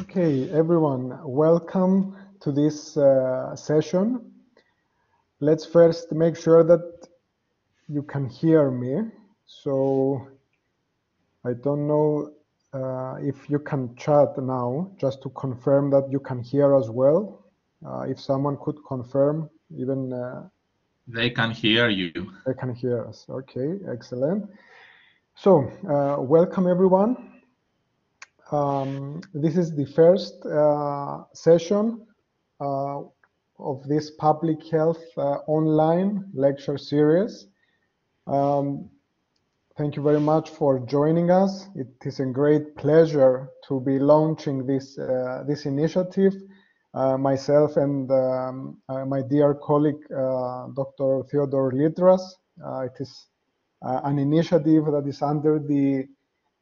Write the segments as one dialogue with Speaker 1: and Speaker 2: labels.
Speaker 1: Okay, everyone, welcome to this uh, session. Let's first make sure that you can hear me. So I don't know uh, if you can chat now, just to confirm that you can hear as well. Uh, if someone could confirm, even uh,
Speaker 2: they can hear you.
Speaker 1: They can hear us. Okay, excellent. So, uh, welcome everyone. Um, this is the first uh, session uh, of this public health uh, online lecture series. Um, thank you very much for joining us. It is a great pleasure to be launching this, uh, this initiative. Uh, myself and um, uh, my dear colleague, Dr. Theodore Lytras. it is an initiative that is under the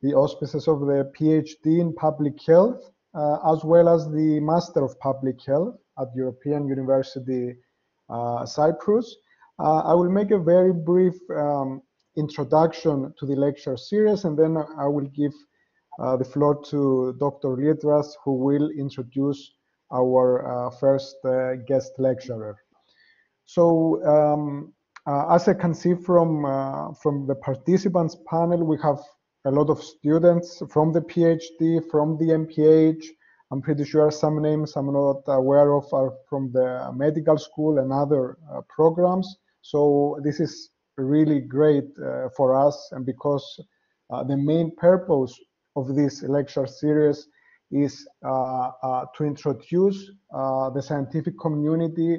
Speaker 1: the auspices of the PhD in Public Health, uh, as well as the Master of Public Health at European University uh, Cyprus. Uh, I will make a very brief um, introduction to the lecture series, and then I will give uh, the floor to Dr. Lytras, who will introduce our uh, first uh, guest lecturer. So, um, as I can see from from the participants panel, we have a lot of students from the PhD, from the MPH. I'm pretty sure some names I'm not aware of are from the medical school and other uh, programs. So this is really great uh, for us, and because uh, the main purpose of this lecture series is uh, uh, to introduce uh, the scientific community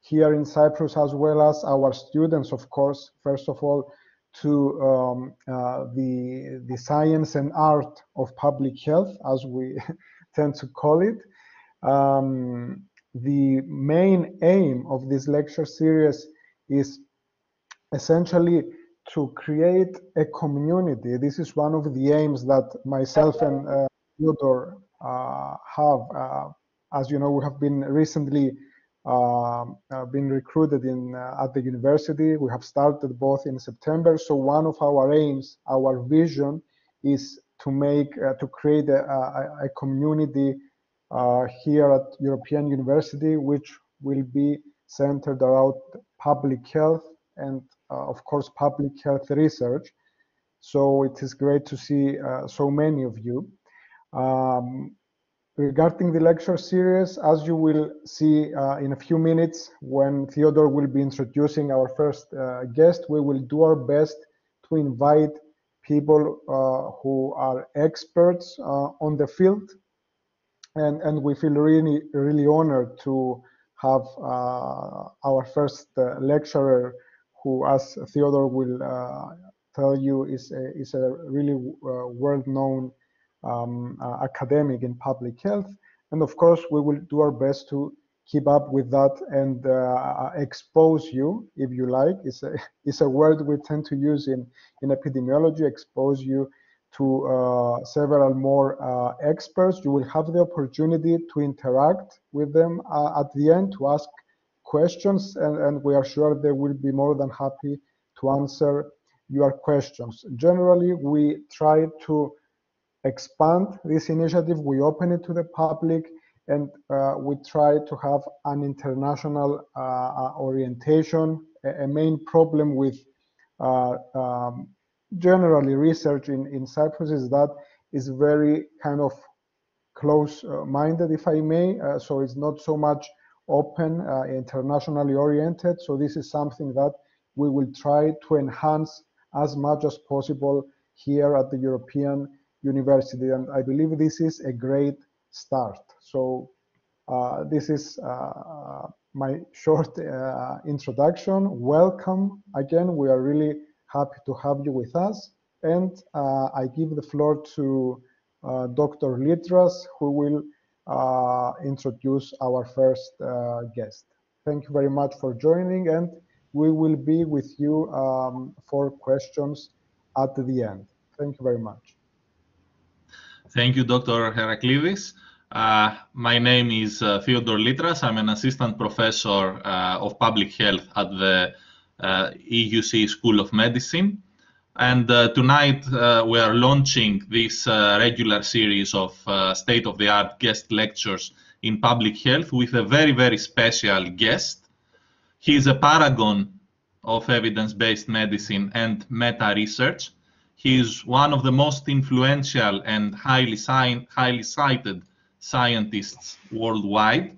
Speaker 1: here in Cyprus, as well as our students, of course, first of all, to um, uh, the, the science and art of public health, as we tend to call it. Um, the main aim of this lecture series is essentially to create a community. This is one of the aims that myself and uh, Theodore uh, have. Uh, as you know, we have been recently um, uh, been recruited in uh, at the university. We have started both in September. So one of our aims, our vision, is to make uh, to create a, a, a community here at European University, which will be centered around public health and, uh, of course, public health research. So it is great to see uh, so many of you. Um, Regarding the lecture series, as you will see uh, in a few minutes when Theodore will be introducing our first uh, guest, we will do our best to invite people uh, who are experts uh, on the field. And, and we feel really, really honored to have uh, our first uh, lecturer who, as Theodore will tell you, is a, is a really world-known um, uh, academic in public health. And of course, we will do our best to keep up with that and uh, expose you, if you like. It's a, it's a word we tend to use in, in epidemiology, expose you to uh, several more uh, experts. You will have the opportunity to interact with them uh, at the end to ask questions, and, and we are sure they will be more than happy to answer your questions. Generally, we try to expand this initiative, we open it to the public, and uh, we try to have an international uh, uh orientation. A, a, main problem with uh, um, generally research in, in Cyprus is that it's very kind of close-minded, if I may. Uh, so it's not so much open, uh, internationally oriented. So this is something that we will try to enhance as much as possible here at the European university. And I believe this is a great start. So uh, this is uh, my short uh, introduction. Welcome again. We are really happy to have you with us. And uh, I give the floor to uh, Dr. Lytras, who will uh, introduce our first guest. Thank you very much for joining, and we will be with you um, for questions at the end. Thank you very much.
Speaker 2: Thank you, Dr. Heraklidis. Uh, my name is uh, Theodore Lytras. I'm an assistant professor uh, of public health at the EUC uh, School of Medicine. And uh, tonight uh, we are launching this regular series of uh, state-of-the-art guest lectures in public health with a very, very special guest. He is a paragon of evidence-based medicine and meta-research. He is one of the most influential and highly, highly cited scientists worldwide.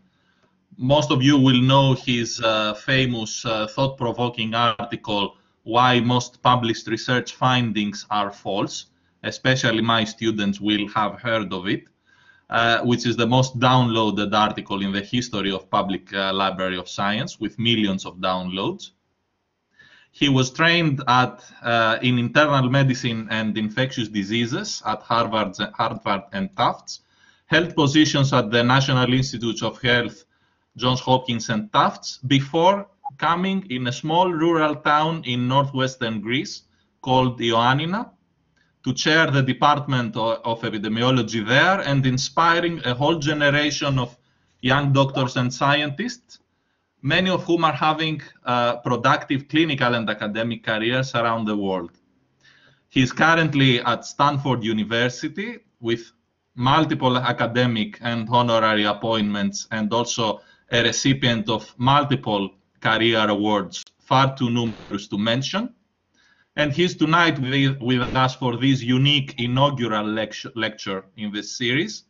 Speaker 2: Most of you will know his uh, famous uh, thought-provoking article why most published research findings are false. Especially my students will have heard of it, uh, which is the most downloaded article in the history of public uh, library of science with millions of downloads. He was trained at, uh, in internal medicine and infectious diseases at Harvard, Harvard and Tufts, held positions at the National Institutes of Health, Johns Hopkins and Tufts before coming in a small rural town in northwestern Greece called Ioannina to chair the department of, of epidemiology there and inspiring a whole generation of young doctors and scientists, many of whom are having uh, productive clinical and academic careers around the world. He is currently at Stanford University with multiple academic and honorary appointments and also a recipient of multiple career awards, far too numerous to mention. And he's tonight with, with us for this unique inaugural lecture, lecture in this series.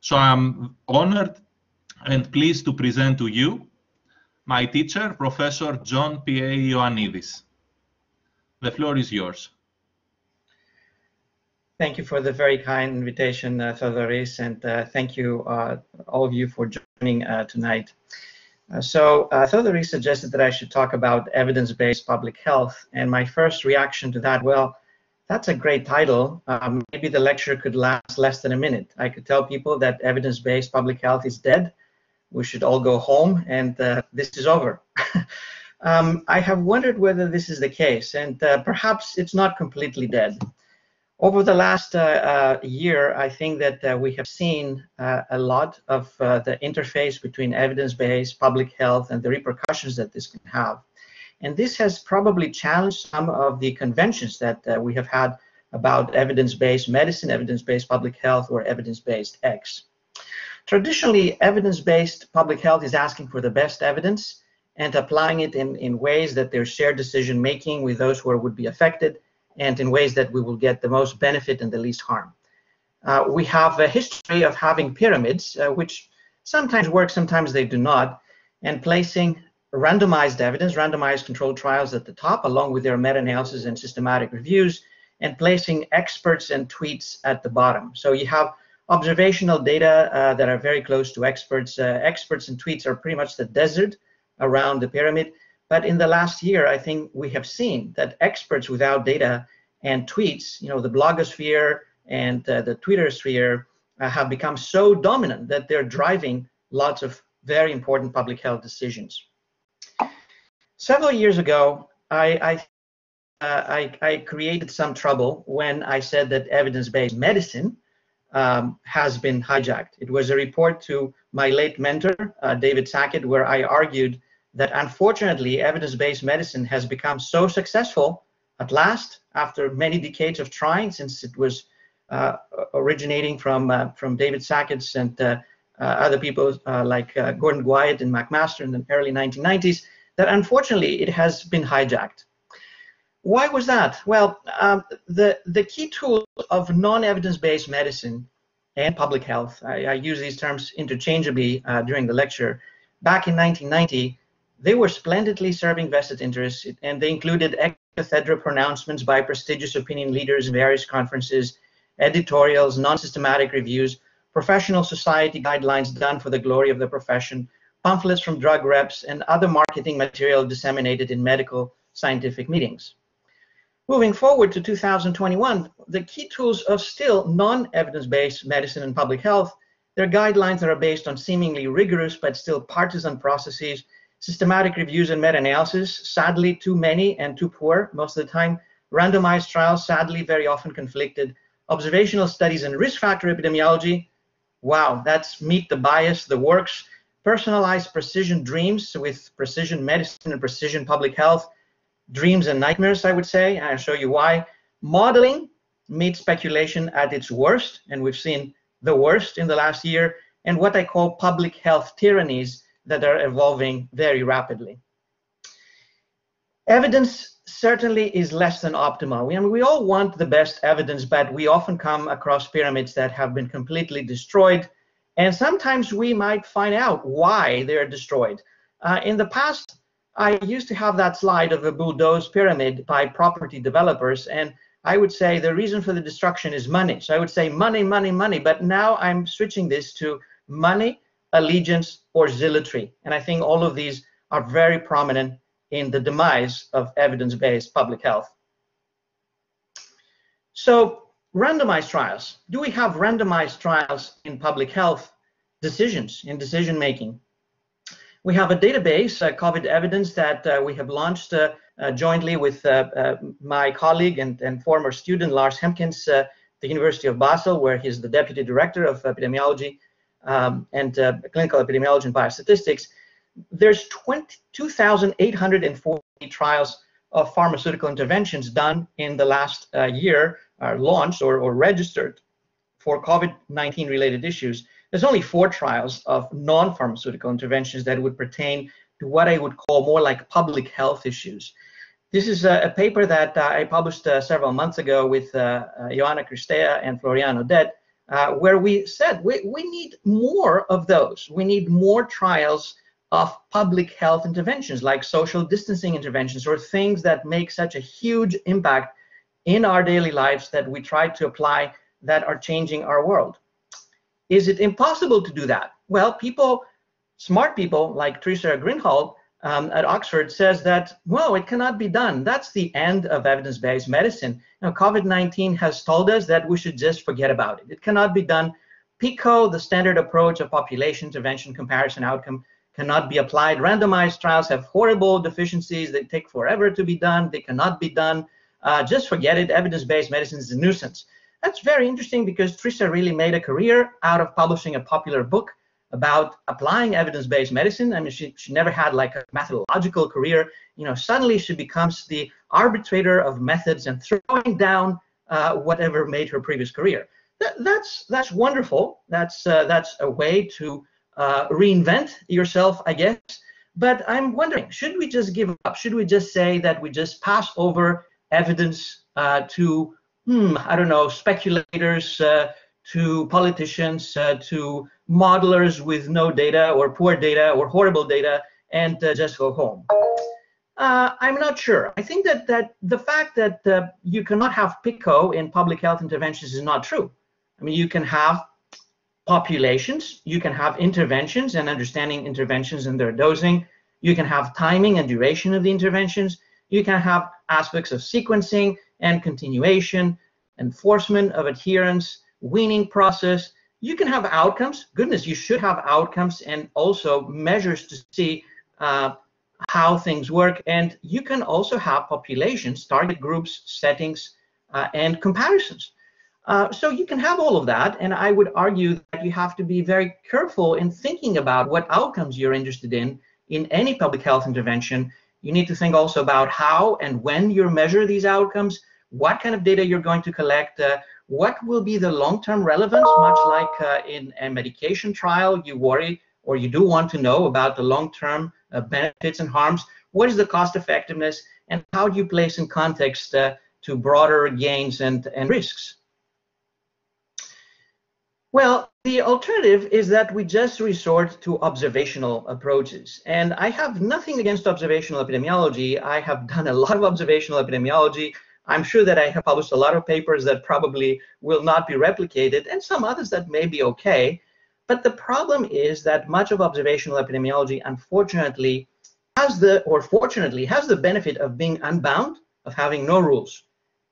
Speaker 2: So I'm honored and pleased to present to you my teacher, Professor John P.A. Ioannidis. The floor is yours.
Speaker 3: Thank you for the very kind invitation, uh, Theodoris, and uh, thank you, uh, all of you, for joining uh, tonight. Uh, so uh, Theodoris suggested that I should talk about evidence-based public health, and my first reaction to that, well, that's a great title. Um, maybe the lecture could last less than a minute. I could tell people that evidence-based public health is dead. We should all go home, and uh, this is over. um, I have wondered whether this is the case, and uh, perhaps it's not completely dead. Over the last uh, uh, year, I think that uh, we have seen uh, a lot of the interface between evidence-based public health and the repercussions that this can have. And this has probably challenged some of the conventions that we have had about evidence-based medicine, evidence-based public health, or evidence-based X. Traditionally, evidence-based public health is asking for the best evidence and applying it in, in ways that there's shared decision-making with those who are, would be affected and in ways that we will get the most benefit and the least harm. Uh, we have a history of having pyramids, uh, which sometimes work, sometimes they do not, and placing randomized evidence, randomized controlled trials at the top, along with their meta-analysis and systematic reviews, and placing experts and tweets at the bottom. So you have observational data uh, that are very close to experts. Uh, experts and tweets are pretty much the desert around the pyramid, but in the last year, I think we have seen that experts without data and tweets, you know, the blogosphere and uh, the Twitter sphere uh, have become so dominant that they're driving lots of very important public health decisions. Several years ago, I, I uh, I, I, created some trouble when I said that evidence-based medicine um, has been hijacked. It was a report to my late mentor, uh, David Sackett, where I argued that unfortunately evidence-based medicine has become so successful at last after many decades of trying since it was uh, originating from uh, from David Sackett's and uh, uh other people uh, like Gordon Guyatt and McMaster in the early 1990s that unfortunately it has been hijacked. Why was that? Well, um, the, the key tool of non-evidence-based medicine and public health, I, I, use these terms interchangeably during the lecture, back in 1990, they were splendidly serving vested interests, and they included ex cathedra pronouncements by prestigious opinion leaders in various conferences, editorials, non-systematic reviews, professional society guidelines done for the glory of the profession, pamphlets from drug reps, and other marketing material disseminated in medical scientific meetings. Moving forward to 2021, the key tools of still non-evidence-based medicine and public health, their guidelines that are based on seemingly rigorous but still partisan processes systematic reviews and meta-analysis, sadly too many and too poor most of the time, randomized trials, sadly very often conflicted, observational studies and risk factor epidemiology, wow, that's meet the bias, the works, personalized precision dreams with precision medicine and precision public health, dreams and nightmares, I would say, and I'll show you why. Modeling meets speculation at its worst, and we've seen the worst in the last year, and what I call public health tyrannies that are evolving very rapidly. Evidence certainly is less than optimal. I mean, we all want the best evidence, but we often come across pyramids that have been completely destroyed. And sometimes we might find out why they're destroyed. Uh, in the past, I used to have that slide of a bulldozed pyramid by property developers. And I would say the reason for the destruction is money. So I would say money, money, money. But now I'm switching this to money, allegiance, or zealotry. And I think all of these are very prominent in the demise of evidence-based public health. So randomized trials. Do we have randomized trials in public health decisions, in decision making? We have a database, uh, COVID evidence, that uh, we have launched uh, uh jointly with uh, my colleague and, and former student, Lars Hemkens, the University of Basel, where he's the deputy director of epidemiology um, and clinical epidemiology and biostatistics there's 22,840 trials of pharmaceutical interventions done in the last year, uh, launched or, or registered for COVID-19 related issues. There's only four trials of non-pharmaceutical interventions that would pertain to what I would call more like public health issues. This is a, a paper that uh, I published uh, several months ago with uh, uh, Ioana Cristea and Florian Naudet, where we said we, we need more of those. We need more trials of public health interventions like social distancing interventions or things that make such a huge impact in our daily lives that we try to apply that are changing our world. Is it impossible to do that? Well, people, smart people like Trisha Greenhalgh um, at Oxford says that, well, it cannot be done. That's the end of evidence-based medicine. Now, COVID-19 has told us that we should just forget about it. It cannot be done. PICO, the standard approach of population intervention comparison outcome, cannot be applied. Randomized trials have horrible deficiencies. They take forever to be done. They cannot be done. Uh, just forget it. Evidence-based medicine is a nuisance. That's very interesting because Trisha really made a career out of publishing a popular book about applying evidence-based medicine. I mean, she, she never had like a methodological career. You know, suddenly she becomes the arbitrator of methods and throwing down uh, whatever made her previous career. That, that's that's wonderful. That's uh, that's a way to uh, reinvent yourself, I guess. But I'm wondering, should we just give up? Should we just say that we just pass over evidence uh, to, hmm, I don't know, speculators, uh, to politicians, uh, to modelers with no data or poor data or horrible data, and uh, just go home? Uh, I'm not sure. I think that, that the fact that uh, you cannot have PICO in public health interventions is not true. I mean, you can have populations. You can have interventions and understanding interventions and their dosing. You can have timing and duration of the interventions. You can have aspects of sequencing and continuation, enforcement of adherence, weaning process. You can have outcomes. Goodness, you should have outcomes and also measures to see uh, how things work. And you can also have populations, target groups, settings, uh, and comparisons. Uh, so you can have all of that, and I would argue that you have to be very careful in thinking about what outcomes you're interested in in any public health intervention. You need to think also about how and when you measure these outcomes, what kind of data you're going to collect, uh, what will be the long-term relevance, much like uh, in a medication trial, you worry or you do want to know about the long-term uh, benefits and harms. What is the cost effectiveness, and how do you place in context uh, to broader gains and, and risks? Well, the alternative is that we just resort to observational approaches. And I have nothing against observational epidemiology. I have done a lot of observational epidemiology. I'm sure that I have published a lot of papers that probably will not be replicated and some others that may be okay. But the problem is that much of observational epidemiology, unfortunately, has the, or fortunately, has the benefit of being unbound, of having no rules.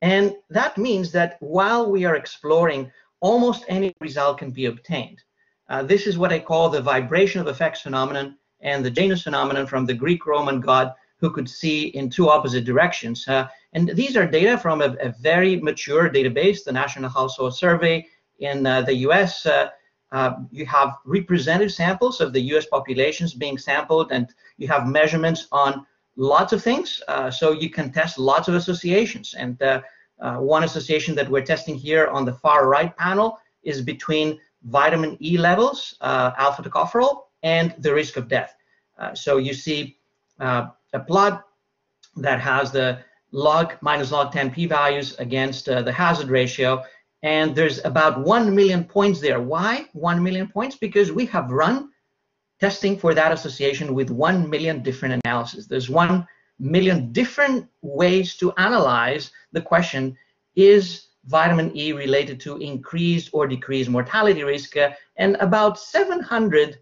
Speaker 3: And that means that while we are exploring almost any result can be obtained. Uh, this is what I call the vibration of effects phenomenon and the Janus phenomenon from the Greek-Roman god who could see in two opposite directions. Uh, and these are data from a, a, very mature database, the National Household Survey in uh, the US. Uh, uh, you have representative samples of the US populations being sampled, and you have measurements on lots of things. Uh, so you can test lots of associations. And Uh, one association that we're testing here on the far right panel is between vitamin E levels, uh, alpha tocopherol, and the risk of death. Uh, so you see uh, a plot that has the log minus log 10 p-values against uh, the hazard ratio, and there's about 1 million points there. Why 1 million points? Because we have run testing for that association with 1 million different analyses. There's 1 million different ways to analyze the question, is vitamin E related to increased or decreased mortality risk? And about 700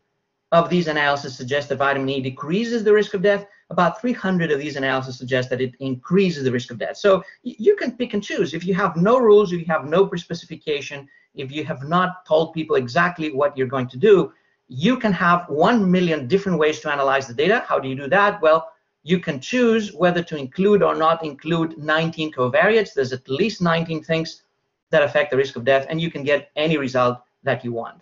Speaker 3: of these analyses suggest that vitamin E decreases the risk of death. About 300 of these analyses suggest that it increases the risk of death. So you can pick and choose. If you have no rules, if you have no pre-specification, if you have not told people exactly what you're going to do, you can have 1 million different ways to analyze the data. How do you do that? Well, you can choose whether to include or not include 19 covariates. There's at least 19 things that affect the risk of death, and you can get any result that you want.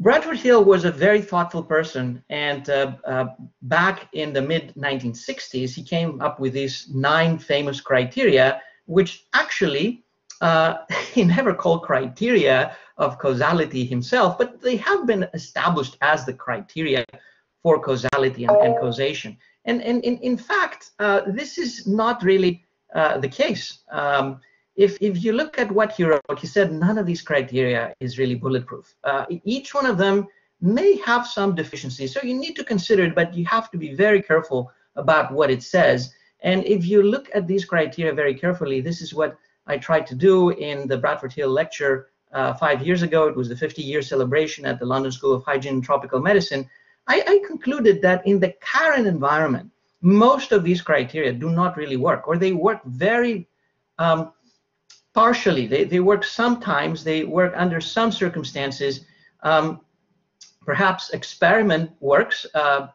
Speaker 3: Bradford Hill was a very thoughtful person, and uh, uh, back in the mid 1960s, he came up with these nine famous criteria, which actually uh, he never called criteria of causality himself, but they have been established as the criteria for causality and, and causation. And, and in, in fact, uh, this is not really uh, the case. Um, if, if you look at what he wrote, he said none of these criteria is really bulletproof. Uh, each one of them may have some deficiencies, so you need to consider it, but you have to be very careful about what it says. And if you look at these criteria very carefully, this is what I tried to do in the Bradford Hill lecture uh, five years ago. It was the 50 year celebration at the London School of Hygiene and Tropical Medicine. I, I concluded that in the current environment, most of these criteria do not really work, or they work very um, partially. They, they work sometimes, they work under some circumstances. Um, perhaps experiment works, uh,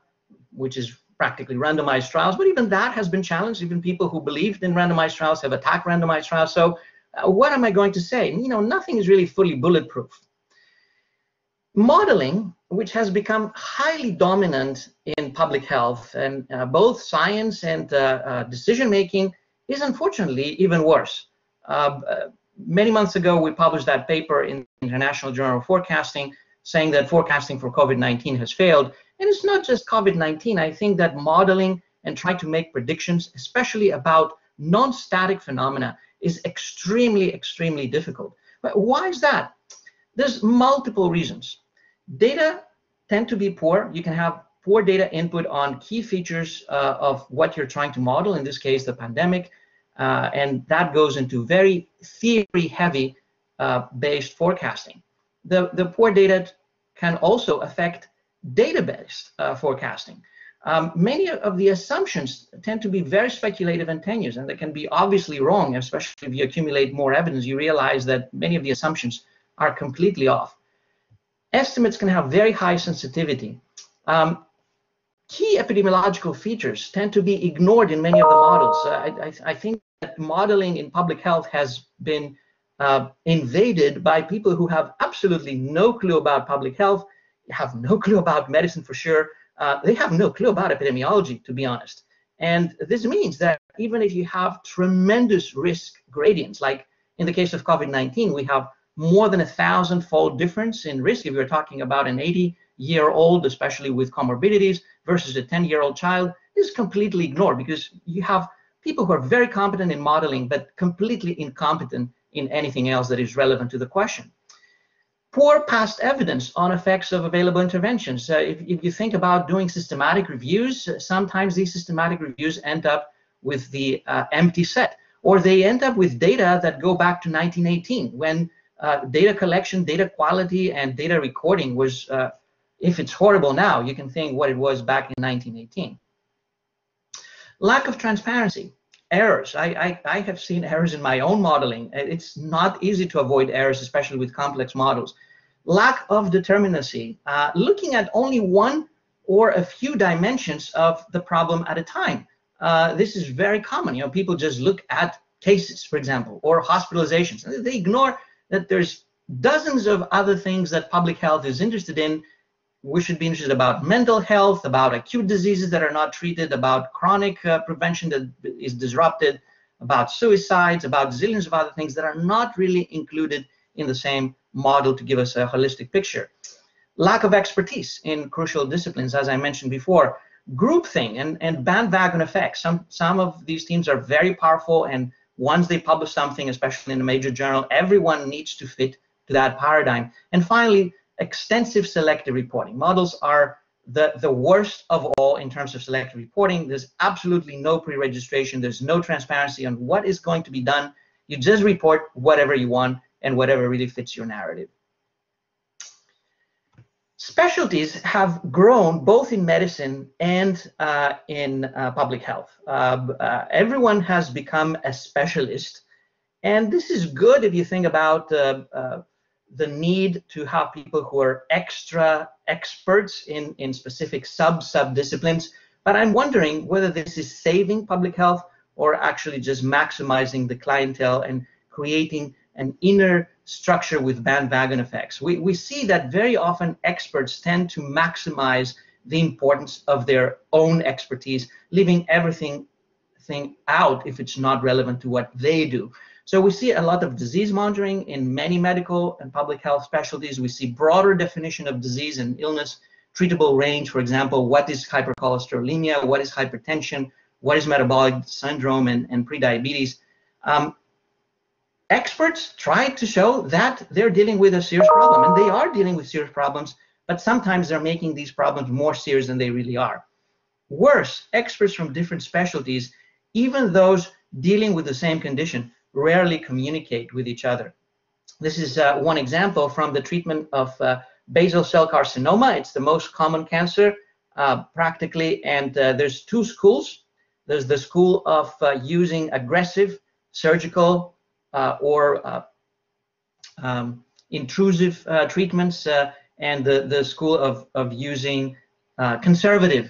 Speaker 3: which is practically randomized trials, but even that has been challenged. Even people who believed in randomized trials have attacked randomized trials. So uh, what am I going to say? You know, nothing is really fully bulletproof. Modeling which has become highly dominant in public health and uh, both science and uh, uh, decision making is unfortunately even worse. Uh, uh, many months ago, we published that paper in the International Journal of Forecasting saying that forecasting for COVID-19 has failed. And it's not just COVID-19. I think that modeling and trying to make predictions, especially about non-static phenomena, is extremely, extremely difficult. But why is that? There's multiple reasons data tend to be poor. You can have poor data input on key features uh, of what you're trying to model, in this case, the pandemic. Uh, and that goes into very theory-heavy uh, based forecasting. The, the poor data can also affect database uh, forecasting. Um, many of the assumptions tend to be very speculative and tenuous, and they can be obviously wrong, especially if you accumulate more evidence. You realize that many of the assumptions are completely off estimates can have very high sensitivity. Um, key epidemiological features tend to be ignored in many of the models. Uh, I, I, I, think that modeling in public health has been uh, invaded by people who have absolutely no clue about public health, have no clue about medicine for sure. Uh, they have no clue about epidemiology, to be honest. And this means that even if you have tremendous risk gradients, like in the case of COVID-19, we have more than a thousand fold difference in risk if you're talking about an 80 year old, especially with comorbidities, versus a 10 year old child, is completely ignored because you have people who are very competent in modeling, but completely incompetent in anything else that is relevant to the question. Poor past evidence on effects of available interventions. Uh, if, if, you think about doing systematic reviews, uh, sometimes these systematic reviews end up with the uh, empty set, or they end up with data that go back to 1918 when uh, data collection, data quality, and data recording was, uh, if it's horrible now, you can think what it was back in 1918. Lack of transparency, errors. I, I, I have seen errors in my own modeling. It's not easy to avoid errors, especially with complex models. Lack of determinacy, uh, looking at only one or a few dimensions of the problem at a time. Uh, this is very common. You know, people just look at cases, for example, or hospitalizations. They ignore that there's dozens of other things that public health is interested in. We should be interested about mental health, about acute diseases that are not treated, about chronic uh, prevention that is disrupted, about suicides, about zillions of other things that are not really included in the same model to give us a holistic picture. Lack of expertise in crucial disciplines, as I mentioned before, groupthink and, and bandwagon effects. Some, some of these teams are very powerful, and once they publish something, especially in a major journal, everyone needs to fit to that paradigm. And finally, extensive selective reporting. Models are the, the worst of all in terms of selective reporting. There's absolutely no pre-registration. There's no transparency on what is going to be done. You just report whatever you want and whatever really fits your narrative. Specialties have grown both in medicine and uh, in uh, public health. Uh, uh everyone has become a specialist, and this is good if you think about uh, uh, the need to have people who are extra experts in, in specific sub sub disciplines. But I'm wondering whether this is saving public health or actually just maximizing the clientele and creating an inner structure with bandwagon effects. We, we see that very often experts tend to maximize the importance of their own expertise, leaving everything thing out if it's not relevant to what they do. So we see a lot of disease monitoring in many medical and public health specialties. We see broader definition of disease and illness, treatable range, for example, what is hypercholesterolemia, what is hypertension, what is metabolic syndrome and, and prediabetes. Um, experts try to show that they're dealing with a serious problem, and they are dealing with serious problems, but sometimes they're making these problems more serious than they really are. Worse, experts from different specialties, even those dealing with the same condition, rarely communicate with each other. This is uh, one example from the treatment of uh, basal cell carcinoma. It's the most common cancer uh, practically, and uh, there's two schools. There's the school of uh, using aggressive surgical or um, intrusive treatments, and the, the school of, of using conservative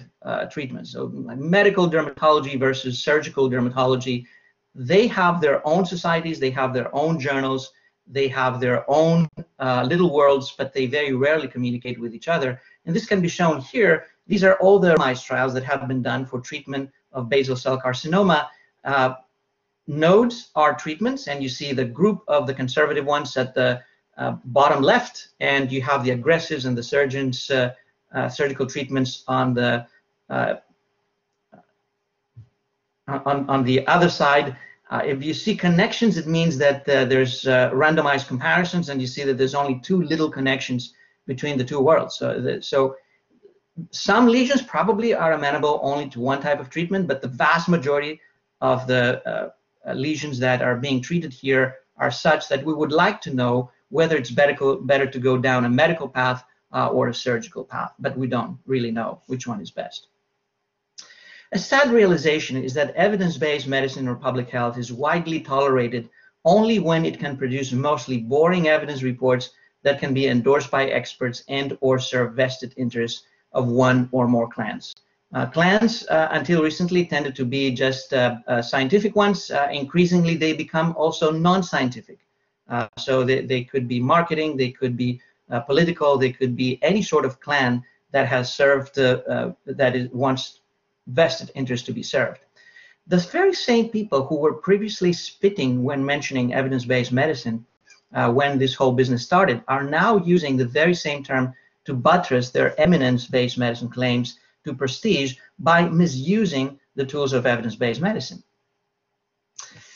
Speaker 3: treatments. So medical dermatology versus surgical dermatology they have their own societies, they have their own journals, they have their own uh, little worlds, but they very rarely communicate with each other. And this can be shown here. These are all the mice trials that have been done for treatment of basal cell carcinoma. Uh, nodes are treatments, and you see the group of the conservative ones at the uh, bottom left, and you have the aggressives and the surgeons' uh, uh, surgical treatments on the uh, on, on the other side, uh, if you see connections, it means that uh, there's randomized comparisons, and you see that there's only two little connections between the two worlds. So, the, so some lesions probably are amenable only to one type of treatment, but the vast majority of the lesions that are being treated here are such that we would like to know whether it's better, better to go down a medical path uh, or a surgical path, but we don't really know which one is best. A sad realization is that evidence-based medicine or public health is widely tolerated only when it can produce mostly boring evidence reports that can be endorsed by experts and or serve vested interests of one or more clans. Uh, clans, uh, until recently, tended to be just uh, uh scientific ones. Uh, increasingly, they become also non-scientific. Uh, so they, they could be marketing, they could be political, they could be any sort of clan that has served, that is, wants vested interest to be served. The very same people who were previously spitting when mentioning evidence-based medicine when this whole business started are now using the very same term to buttress their eminence-based medicine claims to prestige by misusing the tools of evidence-based medicine.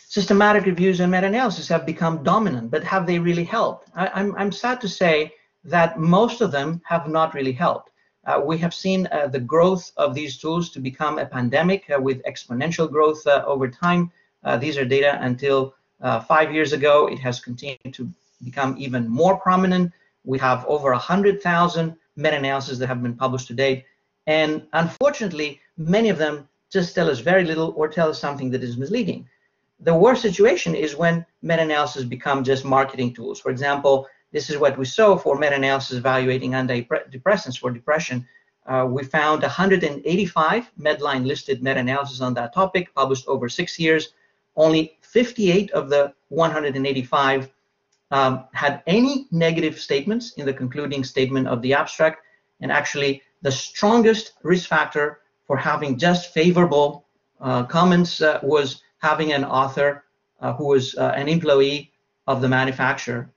Speaker 3: Systematic reviews and meta-analysis have become dominant, but have they really helped? I, I'm, I'm sad to say that most of them have not really helped. Uh, we have seen uh, the growth of these tools to become a pandemic uh, with exponential growth uh, over time. Uh, these are data until uh, five years ago. It has continued to become even more prominent. We have over 100,000 meta-analyses that have been published to date. And unfortunately, many of them just tell us very little or tell us something that is misleading. The worst situation is when meta-analyses become just marketing tools. For example, this is what we saw for meta-analysis evaluating antidepressants for depression. Uh, we found 185 Medline listed meta-analysis on that topic, published over six years. Only 58 of the 185 um, had any negative statements in the concluding statement of the abstract. And actually, the strongest risk factor for having just favorable uh, comments uh, was having an author uh, who was uh, an employee of the manufacturer.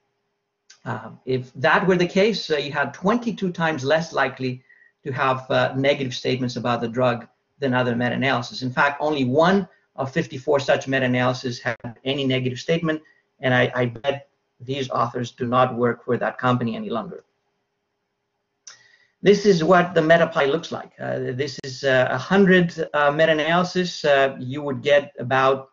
Speaker 3: Um, if that were the case, uh, you had 22 times less likely to have negative statements about the drug than other meta-analysis. In fact, only one of 54 such meta-analyses had any negative statement, and I, I bet these authors do not work for that company any longer. This is what the MetaPy looks like. Uh, this is uh, 100 uh, meta-analysis. Uh, you would get about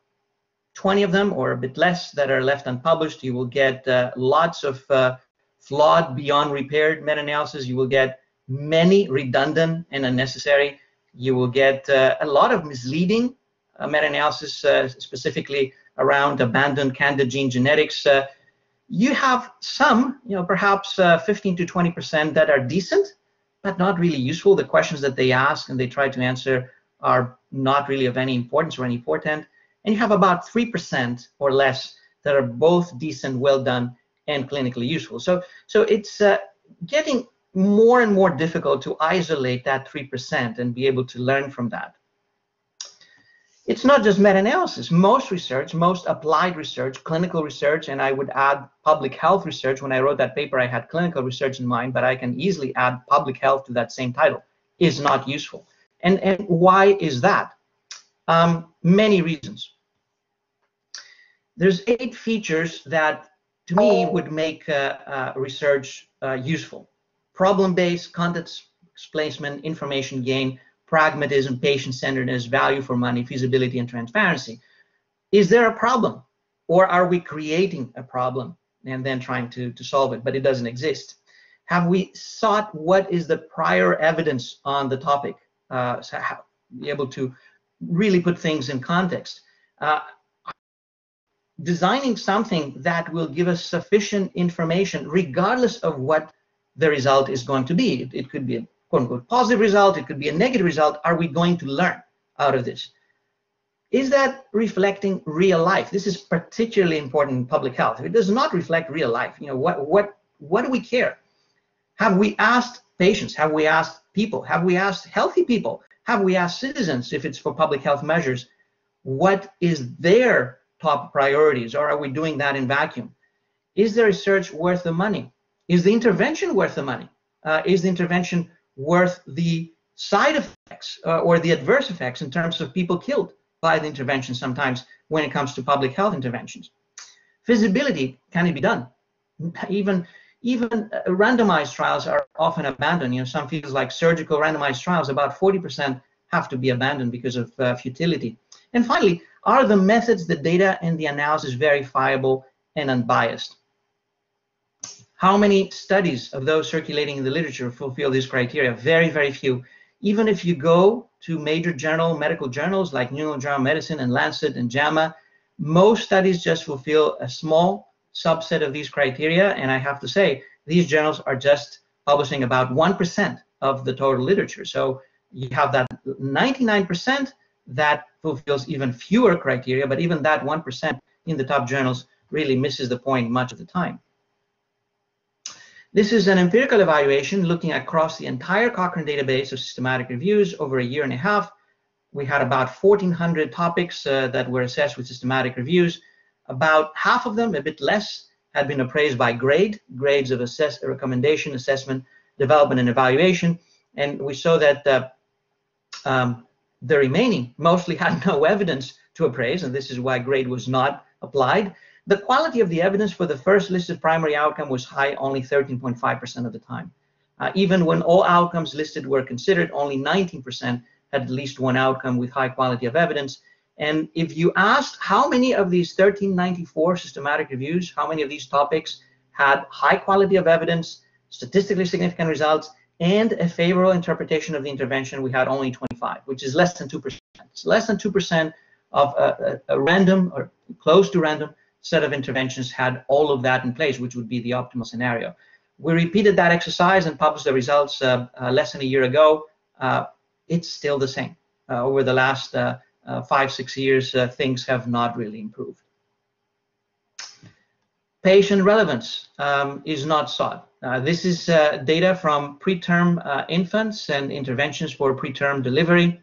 Speaker 3: 20 of them or a bit less that are left unpublished. You will get uh, lots of uh, flawed, beyond repaired meta-analysis. You will get many redundant and unnecessary. You will get a lot of misleading meta-analysis, specifically around abandoned candidate gene genetics you have some, you know, perhaps uh, 15 to 20% that are decent, but not really useful. The questions that they ask and they try to answer are not really of any importance or any portent. And you have about 3% or less that are both decent, well done, and clinically useful. So, so it's uh, getting more and more difficult to isolate that 3% and be able to learn from that it's not just meta-analysis. Most research, most applied research, clinical research, and I would add public health research. When I wrote that paper, I had clinical research in mind, but I can easily add public health to that same title, is not useful. And, and why is that? Um, many reasons. There's eight features that, to me, would make uh, uh, research uh, useful. Problem-based, context placement, information gain, pragmatism, patient-centeredness, value for money, feasibility, and transparency. Is there a problem? Or are we creating a problem and then trying to, to solve it, but it doesn't exist? Have we sought what is the prior evidence on the topic? Uh, so how, be able to really put things in context. Uh, designing something that will give us sufficient information regardless of what the result is going to be. It, it could be a quote unquote positive result, it could be a negative result. Are we going to learn out of this? Is that reflecting real life? This is particularly important in public health. If it does not reflect real life, you know, what what what do we care? Have we asked patients? Have we asked people? Have we asked healthy people? Have we asked citizens if it's for public health measures? What is their top priorities, or are we doing that in vacuum? Is the research worth the money? Is the intervention worth the money? Uh, is the intervention worth the side effects uh, or the adverse effects in terms of people killed by the intervention sometimes when it comes to public health interventions. Feasibility, can it be done? Even even uh, randomized trials are often abandoned. You know, some fields like surgical randomized trials, about 40% have to be abandoned because of uh, futility. And finally, are the methods, the data, and the analysis verifiable and unbiased? How many studies of those circulating in the literature fulfill these criteria? Very, very few. Even if you go to major journal, medical journals like New England Journal of Medicine and Lancet and JAMA, most studies just fulfill a small subset of these criteria. And I have to say, these journals are just publishing about 1% of the total literature. So you have that 99% that fulfills even fewer criteria, but even that 1% in the top journals really misses the point much of the time. This is an empirical evaluation looking across the entire Cochrane database of systematic reviews over a year and a half. We had about 1,400 topics uh, that were assessed with systematic reviews. About half of them, a bit less, had been appraised by grade, grades of assess recommendation, assessment, development, and evaluation. And we saw that uh, um, the remaining mostly had no evidence to appraise, and this is why grade was not applied. The quality of the evidence for the first listed primary outcome was high only 13.5% of the time. Uh, even when all outcomes listed were considered, only 19% had at least one outcome with high quality of evidence. And if you asked how many of these 1394 systematic reviews, how many of these topics had high quality of evidence, statistically significant results, and a favorable interpretation of the intervention, we had only 25, which is less than 2%. It's less than 2% of a, a, a random or close to random set of interventions had all of that in place, which would be the optimal scenario. We repeated that exercise and published the results uh, uh, less than a year ago. Uh, it's still the same. Uh, over the last uh, five, six years, things have not really improved. Patient relevance um, is not sought. this is data from preterm infants and interventions for preterm delivery.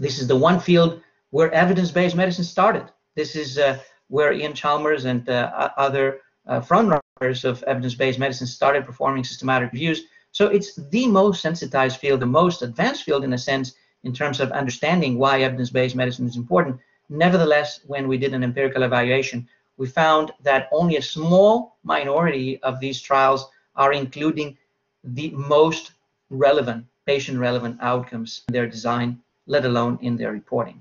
Speaker 3: This is the one field where evidence-based medicine started. This is uh, where Iain Chalmers and uh, other uh, frontrunners of evidence-based medicine started performing systematic reviews. So it's the most sensitized field, the most advanced field in a sense, in terms of understanding why evidence-based medicine is important. Nevertheless, when we did an empirical evaluation, we found that only a small minority of these trials are including the most relevant, patient-relevant outcomes in their design, let alone in their reporting.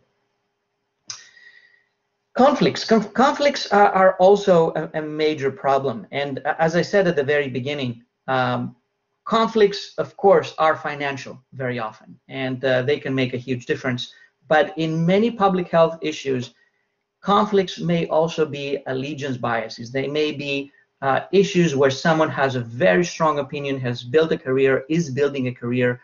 Speaker 3: Conflicts. Conf conflicts are, are also a, a, major problem. And as I said at the very beginning, um, conflicts, of course, are financial very often, and uh, they can make a huge difference. But in many public health issues, conflicts may also be allegiance biases. They may be uh, issues where someone has a very strong opinion, has built a career, is building a career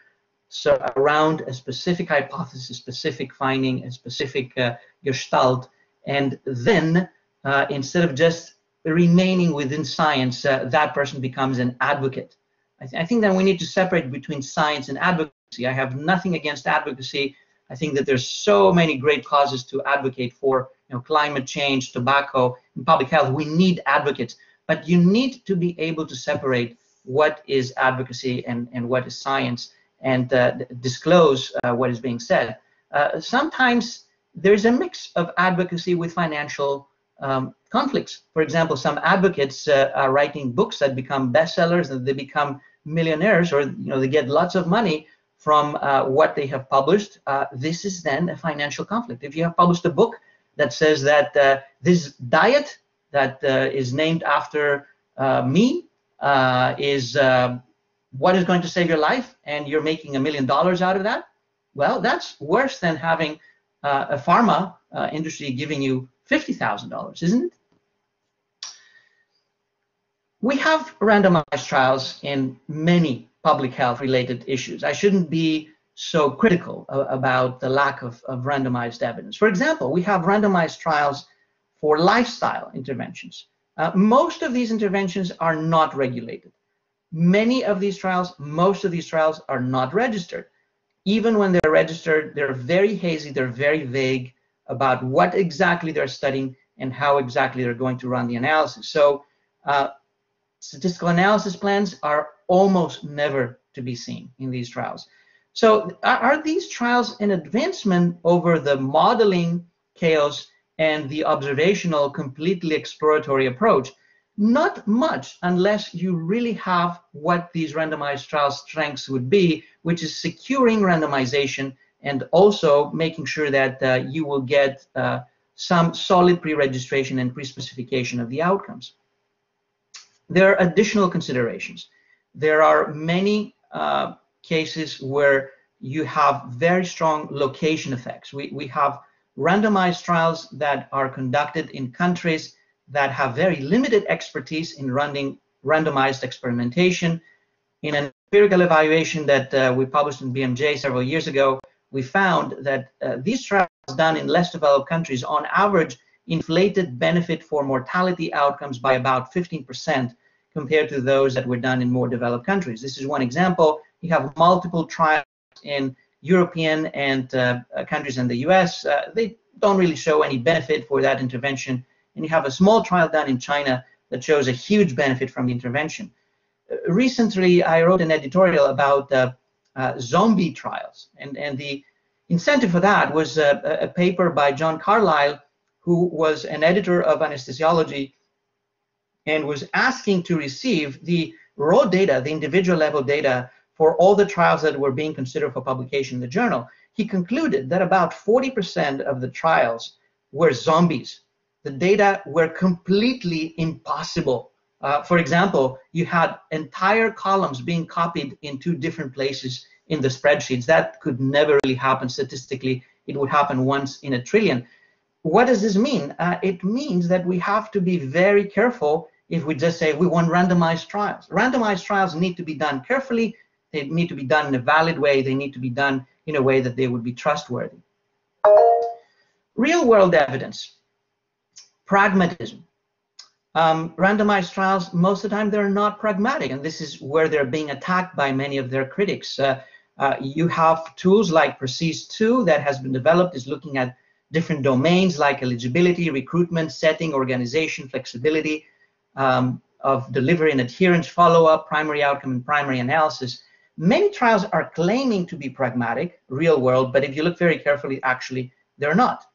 Speaker 3: so around a specific hypothesis, specific finding, a specific uh, gestalt, and then uh, instead of just remaining within science, uh, that person becomes an advocate. I, th I, think that we need to separate between science and advocacy. I have nothing against advocacy. I think that there's so many great causes to advocate for, you know, climate change, tobacco, and public health. We need advocates, but you need to be able to separate what is advocacy and, and what is science and uh, disclose uh, what is being said. Uh, sometimes there's a mix of advocacy with financial um, conflicts. For example, some advocates uh, are writing books that become bestsellers and they become millionaires or you know they get lots of money from uh, what they have published. Uh, this is then a financial conflict. If you have published a book that says that uh, this diet that uh, is named after uh, me is what is going to save your life and you're making a million dollars out of that, well, that's worse than having uh, a pharma uh, industry giving you $50,000, isn't it? We have randomized trials in many public health related issues. I shouldn't be so critical about the lack of, of randomized evidence. For example, we have randomized trials for lifestyle interventions. Uh, most of these interventions are not regulated. Many of these trials, most of these trials are not registered even when they're registered, they're very hazy, they're very vague about what exactly they're studying and how exactly they're going to run the analysis. So uh, statistical analysis plans are almost never to be seen in these trials. So are these trials an advancement over the modeling chaos and the observational completely exploratory approach? Not much, unless you really have what these randomized trial strengths would be, which is securing randomization and also making sure that uh, you will get uh, some solid pre-registration and pre-specification of the outcomes. There are additional considerations. There are many uh, cases where you have very strong location effects. We, we have randomized trials that are conducted in countries that have very limited expertise in running randomized experimentation. In an empirical evaluation that uh, we published in BMJ several years ago, we found that uh, these trials done in less developed countries on average inflated benefit for mortality outcomes by about 15% compared to those that were done in more developed countries. This is one example. You have multiple trials in European and uh, countries in the US. Uh, they don't really show any benefit for that intervention and you have a small trial done in China that shows a huge benefit from the intervention. Uh, recently, I wrote an editorial about uh, uh, zombie trials, and, and the incentive for that was a, a paper by John Carlisle, who was an editor of anesthesiology and was asking to receive the raw data, the individual level data for all the trials that were being considered for publication in the journal. He concluded that about 40% of the trials were zombies the data were completely impossible. Uh, for example, you had entire columns being copied in two different places in the spreadsheets. That could never really happen statistically. It would happen once in a trillion. What does this mean? Uh, it means that we have to be very careful if we just say we want randomized trials. Randomized trials need to be done carefully. They need to be done in a valid way. They need to be done in a way that they would be trustworthy. Real world evidence pragmatism. Um, randomized trials, most of the time, they're not pragmatic, and this is where they're being attacked by many of their critics. Uh, uh, you have tools like PRECIS-2 that has been developed, is looking at different domains like eligibility, recruitment, setting, organization, flexibility um, of delivery and adherence, follow-up, primary outcome, and primary analysis. Many trials are claiming to be pragmatic, real world, but if you look very carefully, actually, they're not.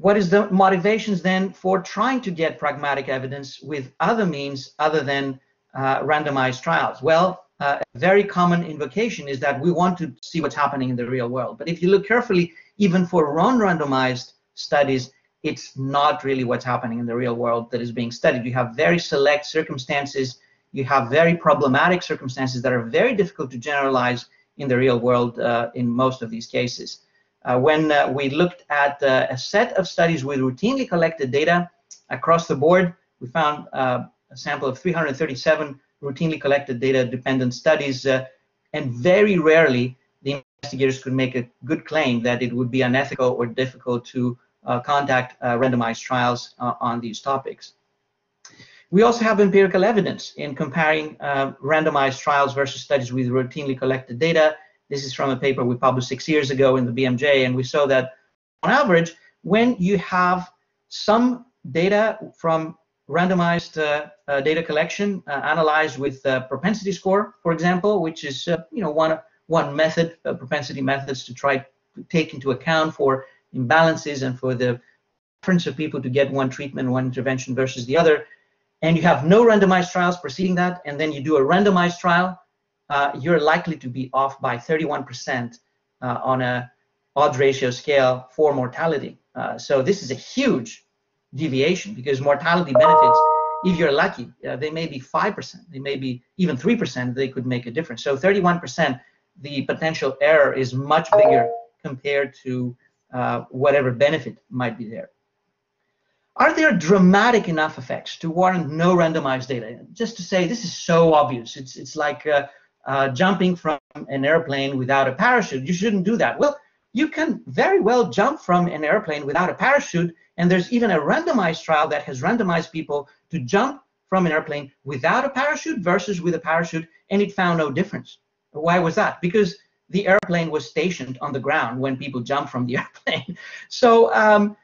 Speaker 3: What is the motivations then for trying to get pragmatic evidence with other means other than uh, randomized trials? Well, uh, a very common invocation is that we want to see what's happening in the real world. But if you look carefully, even for non-randomized studies, it's not really what's happening in the real world that is being studied. You have very select circumstances, you have very problematic circumstances that are very difficult to generalize in the real world uh, in most of these cases. Uh, when uh, we looked at uh, a set of studies with routinely collected data across the board, we found a sample of 337 routinely collected data dependent studies, and very rarely the investigators could make a good claim that it would be unethical or difficult to uh, uh, randomized trials uh, on these topics. We also have empirical evidence in comparing randomized trials versus studies with routinely collected data. This is from a paper we published six years ago in the BMJ, and we saw that on average, when you have some data from randomized uh, uh, data collection uh, analyzed with propensity score, for example, which is you know one one method, propensity methods to try to take into account for imbalances and for the preference of people to get one treatment, one intervention versus the other. And you have no randomized trials preceding that, and then you do a randomized trial, uh, you're likely to be off by 31% uh, on a odds ratio scale for mortality. Uh, so this is a huge deviation because mortality benefits, if you're lucky, uh, they may be 5%, they may be even 3%, they could make a difference. So 31%, the potential error is much bigger compared to uh, whatever benefit might be there. Are there dramatic enough effects to warrant no randomized data? Just to say, this is so obvious. It's, it's like uh, uh, jumping from an airplane without a parachute. You shouldn't do that. Well, you can very well jump from an airplane without a parachute and there's even a randomized trial that has randomized people to jump from an airplane without a parachute versus with a parachute, and it found no difference. Why was that? Because the airplane was stationed on the ground when people jumped from the airplane. So um,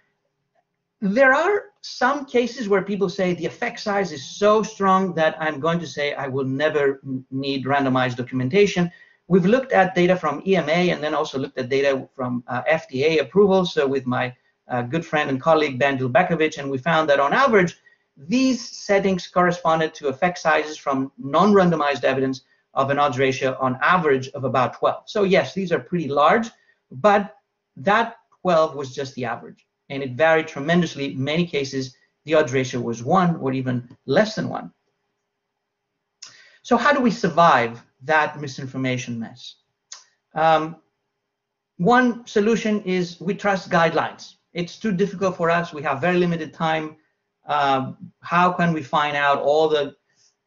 Speaker 3: there are some cases where people say the effect size is so strong that I'm going to say I will never need randomized documentation. We've looked at data from EMA and then also looked at data from uh, FDA approvals so with my uh, good friend and colleague Ben Djulbegovic, and we found that on average, these settings corresponded to effect sizes from non-randomized evidence of an odds ratio on average of about 12. So yes, these are pretty large, but that 12 was just the average. And it varied tremendously. In many cases, the odds ratio was one or even less than one. So how do we survive that misinformation mess? Um, one solution is we trust guidelines it's too difficult for us. We have very limited time. Um, how can we find out all the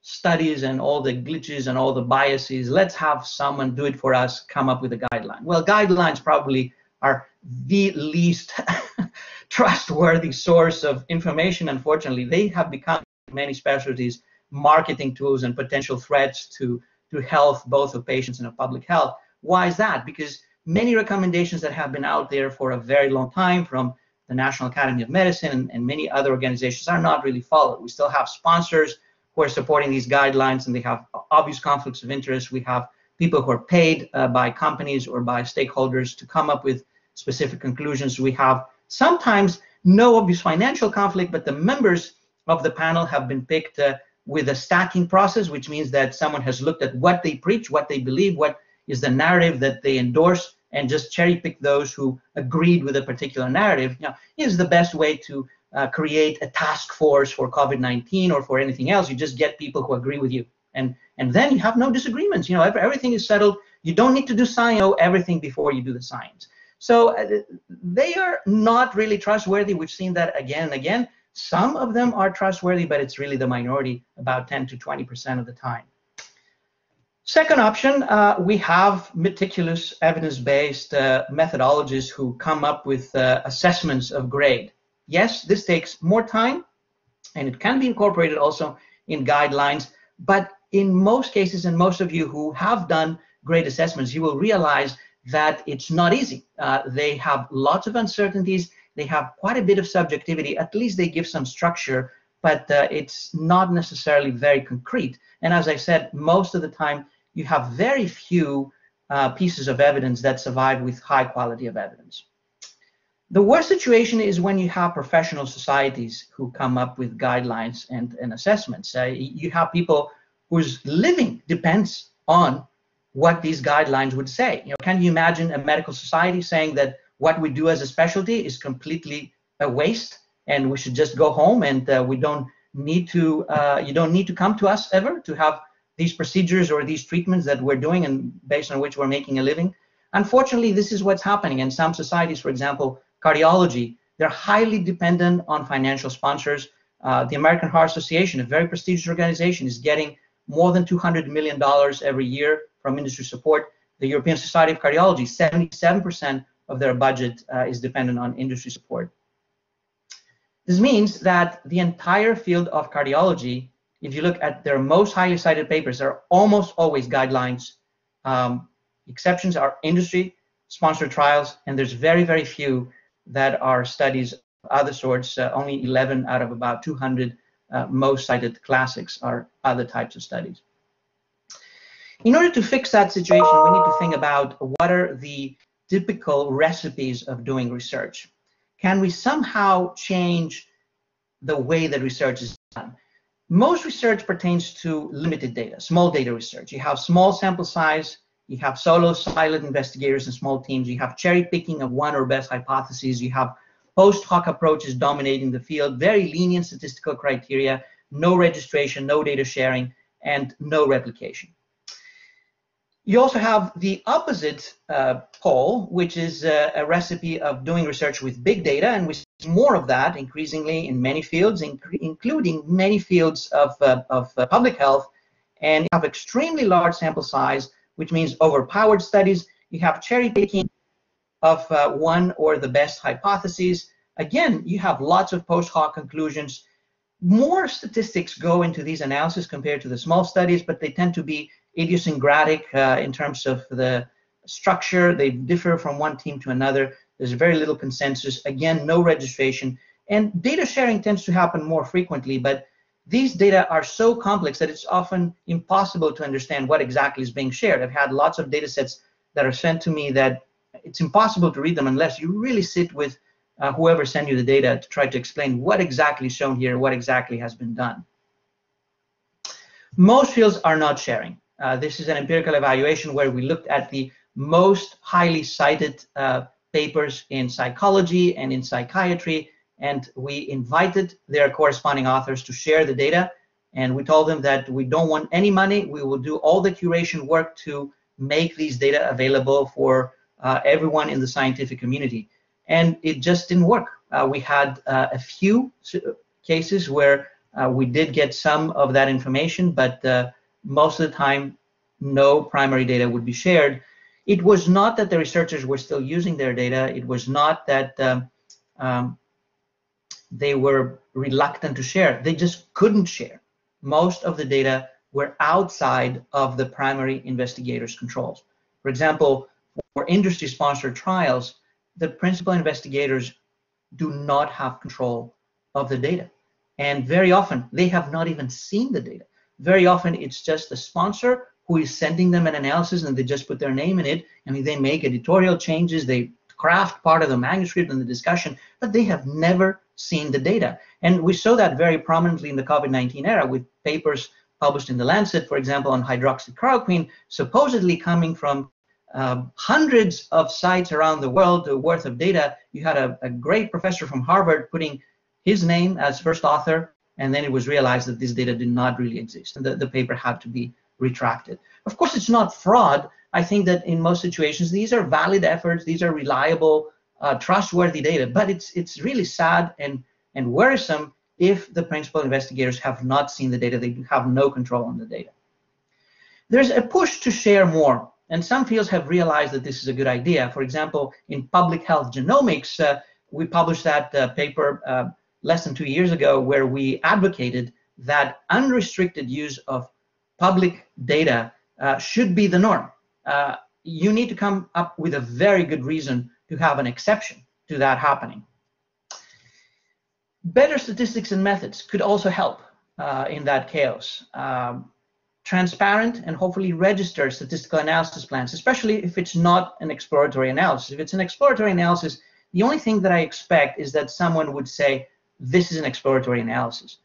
Speaker 3: studies and all the glitches and all the biases? Let's have someone do it for us, come up with a guideline. Well, guidelines probably are the least trustworthy source of information. Unfortunately, they have become many specialties marketing tools and potential threats to, to health, both of patients and of public health. Why is that? Because many recommendations that have been out there for a very long time from the National Academy of Medicine and, and many other organizations are not really followed. We still have sponsors who are supporting these guidelines and they have obvious conflicts of interest. We have people who are paid uh, by companies or by stakeholders to come up with specific conclusions. We have sometimes no obvious financial conflict, but the members of the panel have been picked uh, with a stacking process, which means that someone has looked at what they preach, what they believe, what is the narrative that they endorse, and just cherry pick those who agreed with a particular narrative you know, is the best way to uh, create a task force for COVID-19 or for anything else. You just get people who agree with you, and and then you have no disagreements. You know, everything is settled. You don't need to do science. Know everything before you do the science. So uh, they are not really trustworthy. We've seen that again and again. Some of them are trustworthy, but it's really the minority, about 10 to 20 percent of the time. Second option, uh, we have meticulous evidence-based uh, who come up with uh, assessments of grade. Yes, this takes more time and it can be incorporated also in guidelines, but in most cases, and most of you who have done grade assessments, you will realize that it's not easy. Uh, they have lots of uncertainties. They have quite a bit of subjectivity. At least they give some structure, but uh, it's not necessarily very concrete. And as I said, most of the time you have very few uh, pieces of evidence that survive with high quality of evidence. The worst situation is when you have professional societies who come up with guidelines and, and assessments. Uh, you have people whose living depends on what these guidelines would say. You know, can you imagine a medical society saying that what we do as a specialty is completely a waste and we should just go home and uh, we don't need to, uh, you don't need to come to us ever to have these procedures or these treatments that we're doing and based on which we're making a living? Unfortunately, this is what's happening in some societies, for example, cardiology, they're highly dependent on financial sponsors. Uh, the American Heart Association, a very prestigious organization, is getting more than $200 million every year from industry support. The European Society of Cardiology, 77% of their budget uh, is dependent on industry support. This means that the entire field of cardiology, if you look at their most highly cited papers, are almost always guidelines. Um, exceptions are industry sponsored trials, and there's very, very few that are studies of other sorts. Uh, only 11 out of about 200 uh, most cited classics are other types of studies. In order to fix that situation, we need to think about what are the typical recipes of doing research. Can we somehow change the way that research is done? Most research pertains to limited data, small data research. You have small sample size, you have solo silent investigators and small teams. You have cherry picking of one or best hypotheses. You have post hoc approaches dominating the field, very lenient statistical criteria, no registration, no data sharing, and no replication. You also have the opposite uh, pole, which is uh, a recipe of doing research with big data, and we see more of that increasingly in many fields, inc including many fields of, uh, of uh, public health, and you have extremely large sample size which means overpowered studies. You have cherry picking of uh, one or the best hypotheses. Again, you have lots of post hoc conclusions. More statistics go into these analyses compared to the small studies, but they tend to be idiosyncratic uh, in terms of the structure. They differ from one team to another. There's very little consensus. Again, no registration. And data sharing tends to happen more frequently, but these data are so complex that it's often impossible to understand what exactly is being shared. I've had lots of data sets that are sent to me that it's impossible to read them unless you really sit with uh, whoever sent you the data to try to explain what exactly is shown here, what exactly has been done. Most fields are not sharing. Uh, this is an empirical evaluation where we looked at the most highly cited uh, papers in psychology and in psychiatry and we invited their corresponding authors to share the data and we told them that we don't want any money. We will do all the curation work to make these data available for uh, everyone in the scientific community. And it just didn't work. Uh, we had uh, a few cases where we did get some of that information but most of the time no primary data would be shared it was not that the researchers were still using their data it was not that um, um, they were reluctant to share. They just couldn't share. Most of the data were outside of the primary investigators' controls. For example, for industry-sponsored trials, the principal investigators do not have control of the data. And very often, they have not even seen the data. Very often, it's just the sponsor who is sending them an analysis and they just put their name in it. I mean, they make editorial changes, they craft part of the manuscript and the discussion, but they have never seen the data. And we saw that very prominently in the COVID-19 era with papers published in the Lancet, for example, on hydroxychloroquine, supposedly coming from uh, hundreds of sites around the world worth of data. You had a, a great professor from Harvard putting his name as first author, and then it was realized that this data did not really exist, and the, the paper had to be retracted. Of course, it's not fraud. I think that in most situations, these are valid efforts, these are reliable uh, trustworthy data. But it's it's really sad and and worrisome if the principal investigators have not seen the data, they have no control on the data. There's a push to share more, and some fields have realized that this is a good idea. For example, in public health genomics, uh, we published that uh, paper uh, less than two years ago where we advocated that unrestricted use of public data uh, should be the norm. Uh, you need to come up with a very good reason to have an exception to that happening. Better statistics and methods could also help uh, in that chaos. Um, transparent and hopefully registered statistical analysis plans, especially if it's not an exploratory analysis. If it's an exploratory analysis, the only thing that I expect is that someone would say, this is an exploratory analysis.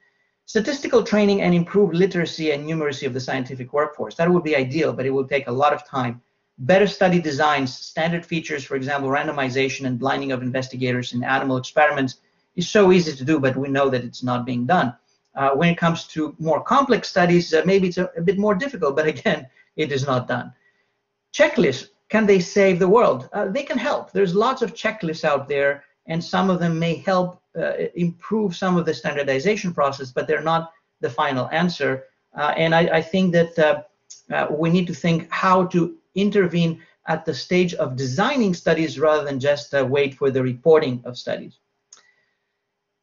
Speaker 3: Statistical training and improved literacy and numeracy of the scientific workforce, that would be ideal, but it will take a lot of time. Better study designs, standard features, for example, randomization and blinding of investigators in animal experiments is so easy to do, but we know that it's not being done. Uh, when it comes to more complex studies, uh, maybe it's a, a, bit more difficult, but again, it is not done. Checklists, can they save the world? Uh, they can help. There's lots of checklists out there, and some of them may help improve some of the standardization process, but they're not the final answer. Uh, and I, I, think that uh, we need to think how to intervene at the stage of designing studies rather than just wait for the reporting of studies.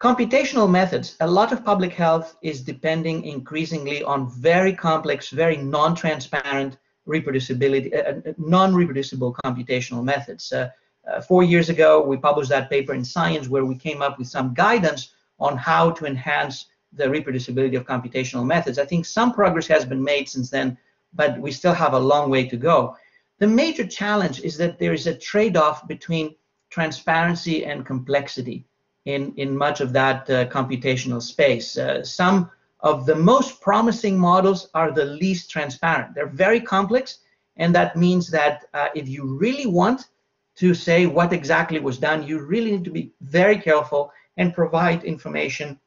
Speaker 3: Computational methods, a lot of public health is depending increasingly on very complex, very non-transparent reproducibility, uh, uh non-reproducible computational methods. Uh, uh, four years ago, we published that paper in Science where we came up with some guidance on how to enhance the reproducibility of computational methods. I think some progress has been made since then, but we still have a long way to go. The major challenge is that there is a trade-off between transparency and complexity in, in much of that uh, computational space. Uh, some of the most promising models are the least transparent. They're very complex, and that means that uh, if you really want to say what exactly was done, you really need to be very careful and provide information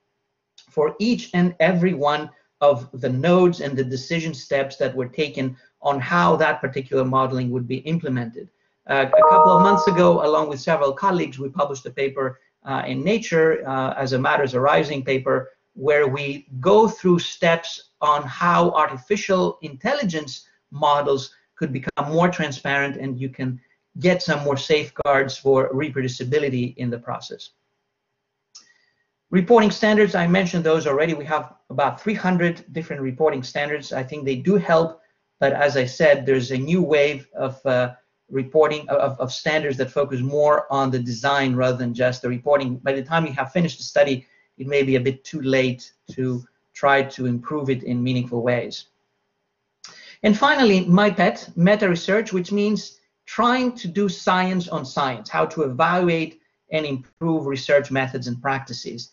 Speaker 3: for each and every one of the nodes and the decision steps that were taken on how that particular modeling would be implemented. Uh, a couple of months ago, along with several colleagues, we published a paper uh, in Nature uh, as a Matters Arising paper where we go through steps on how artificial intelligence models could become more transparent and you can get some more safeguards for reproducibility in the process. Reporting standards, I mentioned those already. We have about 300 different reporting standards. I think they do help, but as I said, there's a new wave of uh, reporting of, of standards that focus more on the design rather than just the reporting. By the time you have finished the study, it may be a bit too late to try to improve it in meaningful ways. And finally, my pet, meta research, which means trying to do science on science, how to evaluate and improve research methods and practices.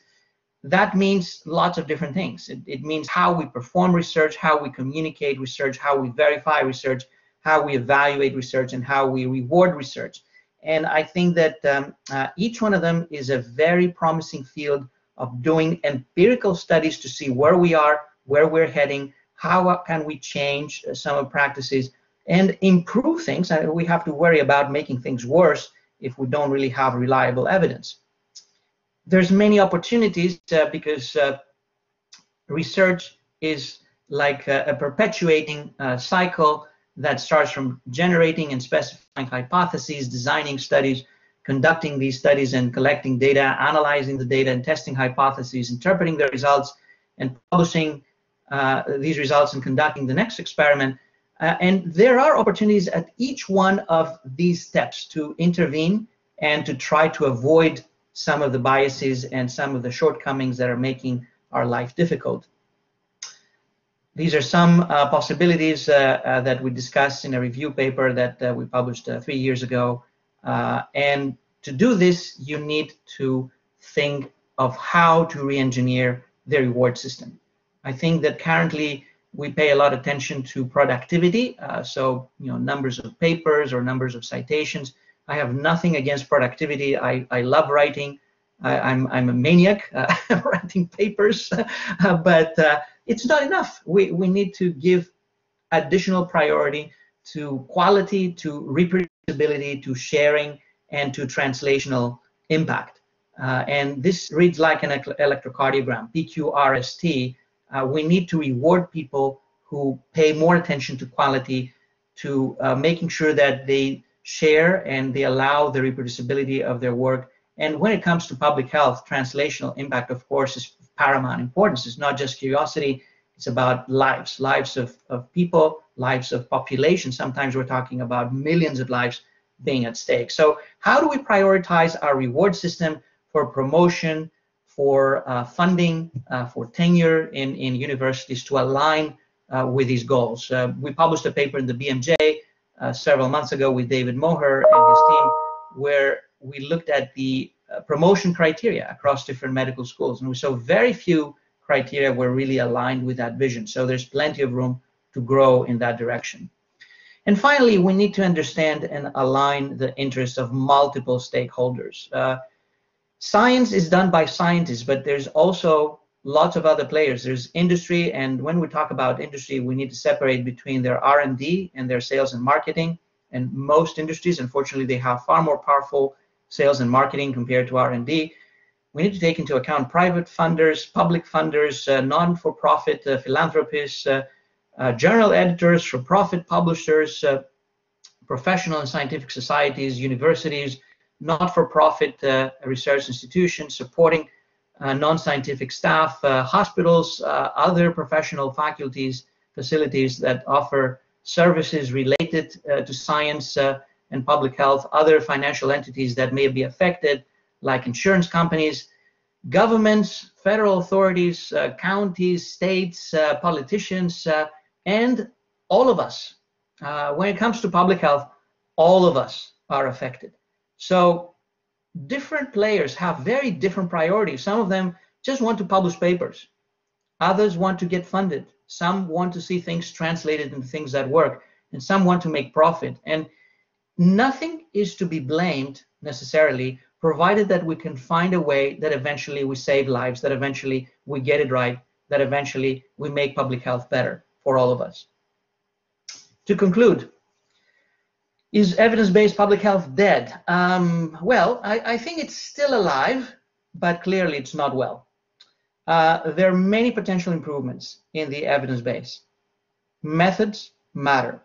Speaker 3: That means lots of different things. It, it means how we perform research, how we communicate research, how we verify research, how we evaluate research and how we reward research. And I think that um, uh, each one of them is a very promising field of doing empirical studies to see where we are, where we're heading, how can we change uh, some of practices and improve things. And we have to worry about making things worse if we don't really have reliable evidence. There's many opportunities uh, because uh, research is like a, a perpetuating uh, cycle that starts from generating and specifying hypotheses, designing studies, conducting these studies and collecting data, analyzing the data and testing hypotheses, interpreting the results, and publishing uh, these results and conducting the next experiment. Uh, and there are opportunities at each one of these steps to intervene and to try to avoid some of the biases and some of the shortcomings that are making our life difficult. These are some uh, possibilities uh, uh, that we discussed in a review paper that we published three years ago. and to do this, you need to think of how to re-engineer the reward system. I think that currently we pay a lot of attention to productivity, uh, so you know numbers of papers or numbers of citations. I have nothing against productivity. I, I love writing. I, am I'm, I'm a maniac uh, writing papers, uh, but it's not enough. We, we need to give additional priority to quality, to reproducibility, to sharing, and to translational impact. Uh, and this reads like an electrocardiogram, PQRST. Uh, we need to reward people who pay more attention to quality, to uh, making sure that they share and they allow the reproducibility of their work. And when it comes to public health, translational impact, of course, is paramount importance. It's not just curiosity, it's about lives, lives of, of people, lives of population. Sometimes we're talking about millions of lives being at stake. So how do we prioritize our reward system for promotion, for uh, funding, uh, for tenure in, in universities to align uh, with these goals? We published a paper in the BMJ several months ago with David Moher and his team where we looked at the promotion criteria across different medical schools and we saw very few criteria were really aligned with that vision. So there's plenty of room to grow in that direction. And finally, we need to understand and align the interests of multiple stakeholders. Uh, science is done by scientists, but there's also lots of other players. There's industry, and when we talk about industry, we need to separate between their R&D and their sales and marketing. And most industries, unfortunately, they have far more powerful sales and marketing compared to R&D. We need to take into account private funders, public funders, uh, non-for-profit uh, philanthropists, uh, uh, journal editors, for-profit publishers, uh, professional and scientific societies, universities, not-for-profit uh, research institutions supporting uh, non-scientific staff, uh, hospitals, uh, other professional faculties, facilities that offer services related to science and public health, other financial entities that may be affected, like insurance companies, governments, federal authorities, counties, states, politicians, and all of us. Uh, when it comes to public health, all of us are affected. So different players have very different priorities. Some of them just want to publish papers. Others want to get funded. Some want to see things translated into things that work. And some want to make profit. And nothing is to be blamed necessarily, provided that we can find a way that eventually we save lives, that eventually we get it right, that eventually we make public health better for all of us. To conclude, is evidence-based public health dead? Um, well, I, I, think it's still alive, but clearly it's not well. Uh, there are many potential improvements in the evidence base. Methods matter.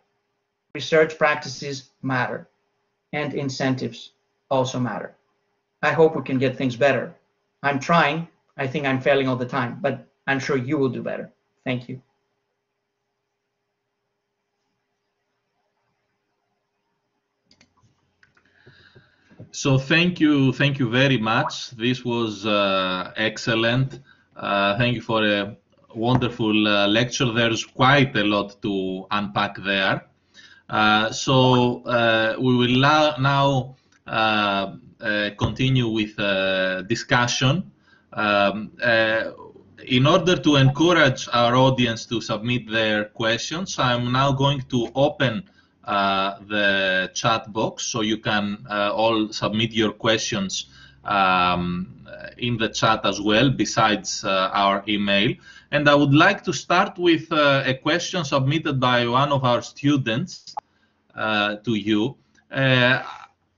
Speaker 3: Research practices matter. And incentives also matter. I hope we can get things better. I'm trying. I think I'm failing all the time, but I'm sure you will do better. Thank you.
Speaker 2: So thank you, thank you very much. This was uh, excellent. Uh, thank you for a wonderful uh, lecture. There's quite a lot to unpack there. Uh, so uh, we will now uh, continue with discussion. Um, in order to encourage our audience to submit their questions, I'm now going to open the chat box so you can uh, all submit your questions um, in the chat as well besides uh, our email and I would like to start with uh, a question submitted by one of our students uh, to you uh,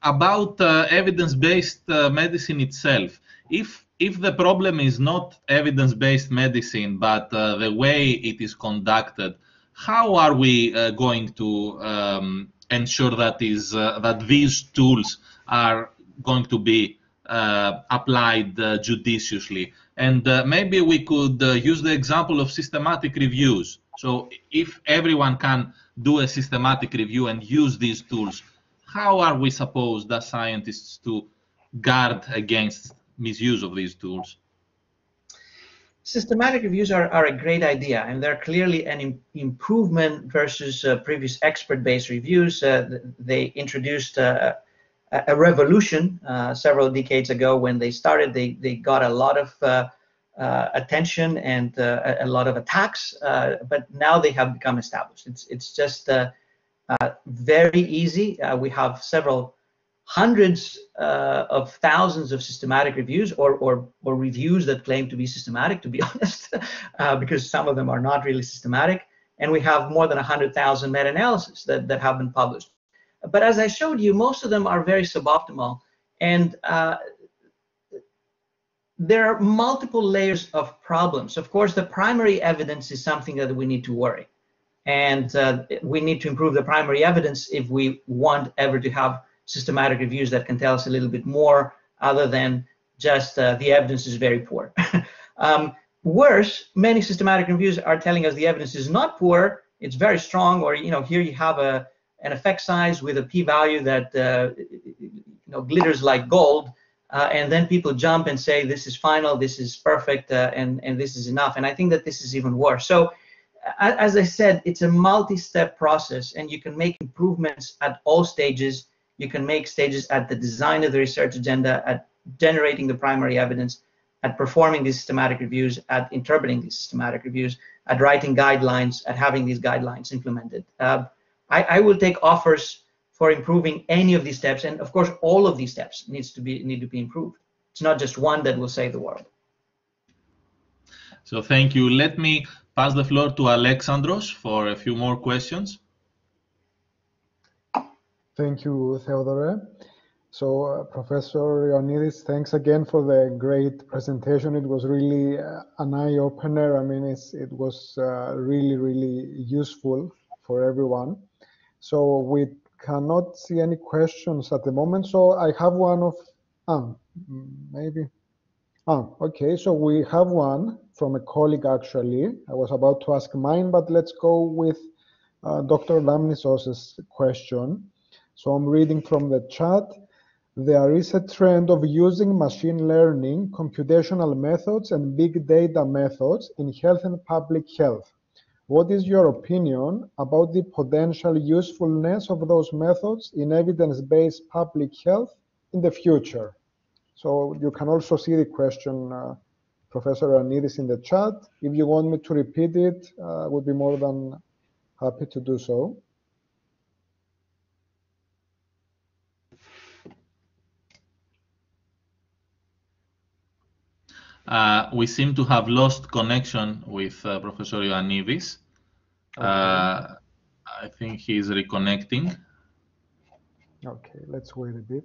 Speaker 2: about evidence-based medicine itself. If if the problem is not evidence-based medicine, but the way it is conducted, how are we uh, going to um, ensure that is uh, that these tools are going to be uh, applied judiciously? And maybe we could use the example of systematic reviews. So if everyone can do a systematic review and use these tools, how are we supposed as scientists to guard against misuse of these tools?
Speaker 3: Systematic reviews are, are a great idea and they're clearly an Im improvement versus uh, previous expert-based reviews. Uh, they introduced uh, a revolution uh, several decades ago when they started. They, they got a lot of uh, uh, attention and a, a, lot of attacks, but now they have become established. It's, it's just very easy. we have several hundreds uh, of thousands of systematic reviews or, or, or, reviews that claim to be systematic, to be honest, uh, because some of them are not really systematic. And we have more than 100,000 meta-analyses that, that have been published. But as I showed you, most of them are very suboptimal. And uh, there are multiple layers of problems. Of course, the primary evidence is something that we need to worry. And uh, we need to improve the primary evidence if we want ever to have systematic reviews that can tell us a little bit more other than just uh, the evidence is very poor. um, worse, many systematic reviews are telling us the evidence is not poor it's very strong, or you know, here you have a an effect size with a p-value that uh, you know glitters like gold, uh, and then people jump and say this is final, this is perfect, uh, and and this is enough. And I think that this is even worse. So, as I said, it's a multi-step process, and you can make improvements at all stages. You can make stages at the design of the research agenda, at generating the primary evidence, at performing these systematic reviews, at interpreting these systematic reviews, at writing guidelines, at having these guidelines implemented. Uh, I, I, will take offers for improving any of these steps, and of course, all of these steps needs to be need to be improved. It's not just one that will save the world.
Speaker 2: So thank you. Let me pass the floor to Alexandros for a few more questions.
Speaker 1: Thank you, Theodore. So, uh, Professor Ioannidis, thanks again for the great presentation. It was really uh, an eye-opener. I mean, it was uh, really, really useful for everyone. So we cannot see any questions at the moment. So I have one of, ah, maybe. Ah, okay, so we have one from a colleague actually. I was about to ask mine, but let's go with uh, Dr. Lamnisos's question. So I'm reading from the chat. There is a trend of using machine learning, computational methods, and big data methods in health and public health. What is your opinion about the potential usefulness of those methods in evidence-based public health in the future? So you can also see the question, uh, Professor Ioannidis, in the chat. If you want me to repeat it, uh, I would be more than happy to do so.
Speaker 2: Uh, we seem to have lost connection with uh, Professor Ioannidis. Okay. Uh, I think he's reconnecting.
Speaker 1: Okay, let's wait a bit.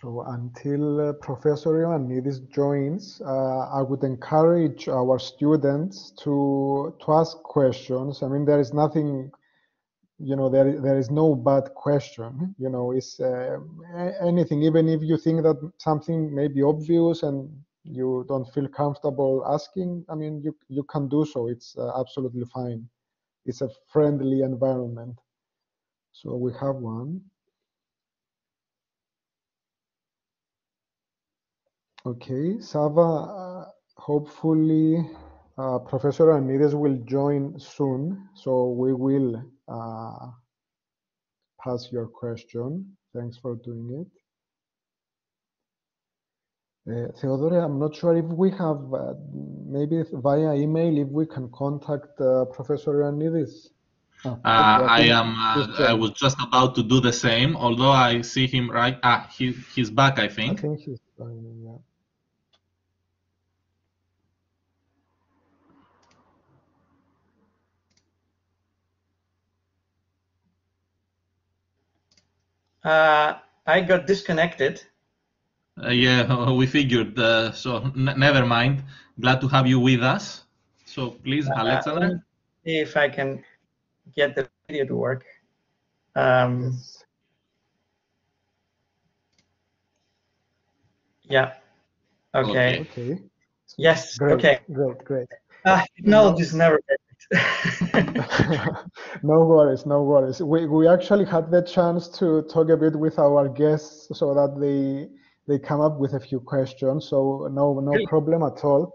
Speaker 1: So until uh, Professor Ioannidis joins, uh, I would encourage our students to to ask questions. I mean, there is nothing, you know, there there is no bad question. You know, it's uh, anything. Even if you think that something may be obvious and you don't feel comfortable asking, I mean, you you can do so. It's uh, absolutely fine. It's a friendly environment. So we have one. Okay, Sava, uh, hopefully uh, Professor Ioannidis will join soon, so we will uh, pass your question. Thanks for doing it. Uh, Theodore, I'm not sure if we have, uh, maybe via email, if we can contact uh, Professor Ioannidis.
Speaker 2: Oh, okay, I, am. I was just about to do the same. Although I see him right. Ah, he, he's back. I think.
Speaker 1: I think he's. Yeah.
Speaker 3: Uh, I got disconnected.
Speaker 2: Uh, yeah, we figured. Uh, so never mind. Glad to have you with us. So please, uh, Alexander.
Speaker 3: see if I can get the video to work. Um, yeah. Okay.
Speaker 1: Okay.
Speaker 3: Yes.
Speaker 1: Great,
Speaker 3: okay.
Speaker 1: Great. Great.
Speaker 3: Uh, no, this never
Speaker 1: no worries, no worries. We we actually had the chance to talk a bit with our guests so that they they come up with a few questions. So no no problem at all.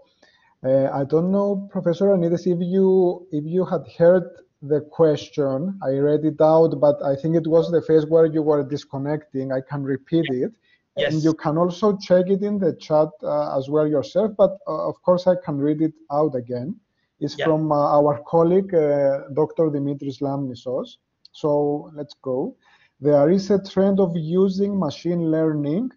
Speaker 1: Uh, I don't know, Professor Ioannidis, if you if you had heard the question. I read it out, but I think it was the phase where you were disconnecting. I can repeat it.
Speaker 3: Yes.
Speaker 1: And you can also check it in the chat uh, as well yourself, but uh, of course I can read it out again is yeah. from uh, our colleague, uh, Dr. Dimitris Lamnisos. So let's go. There is a trend of using machine learning,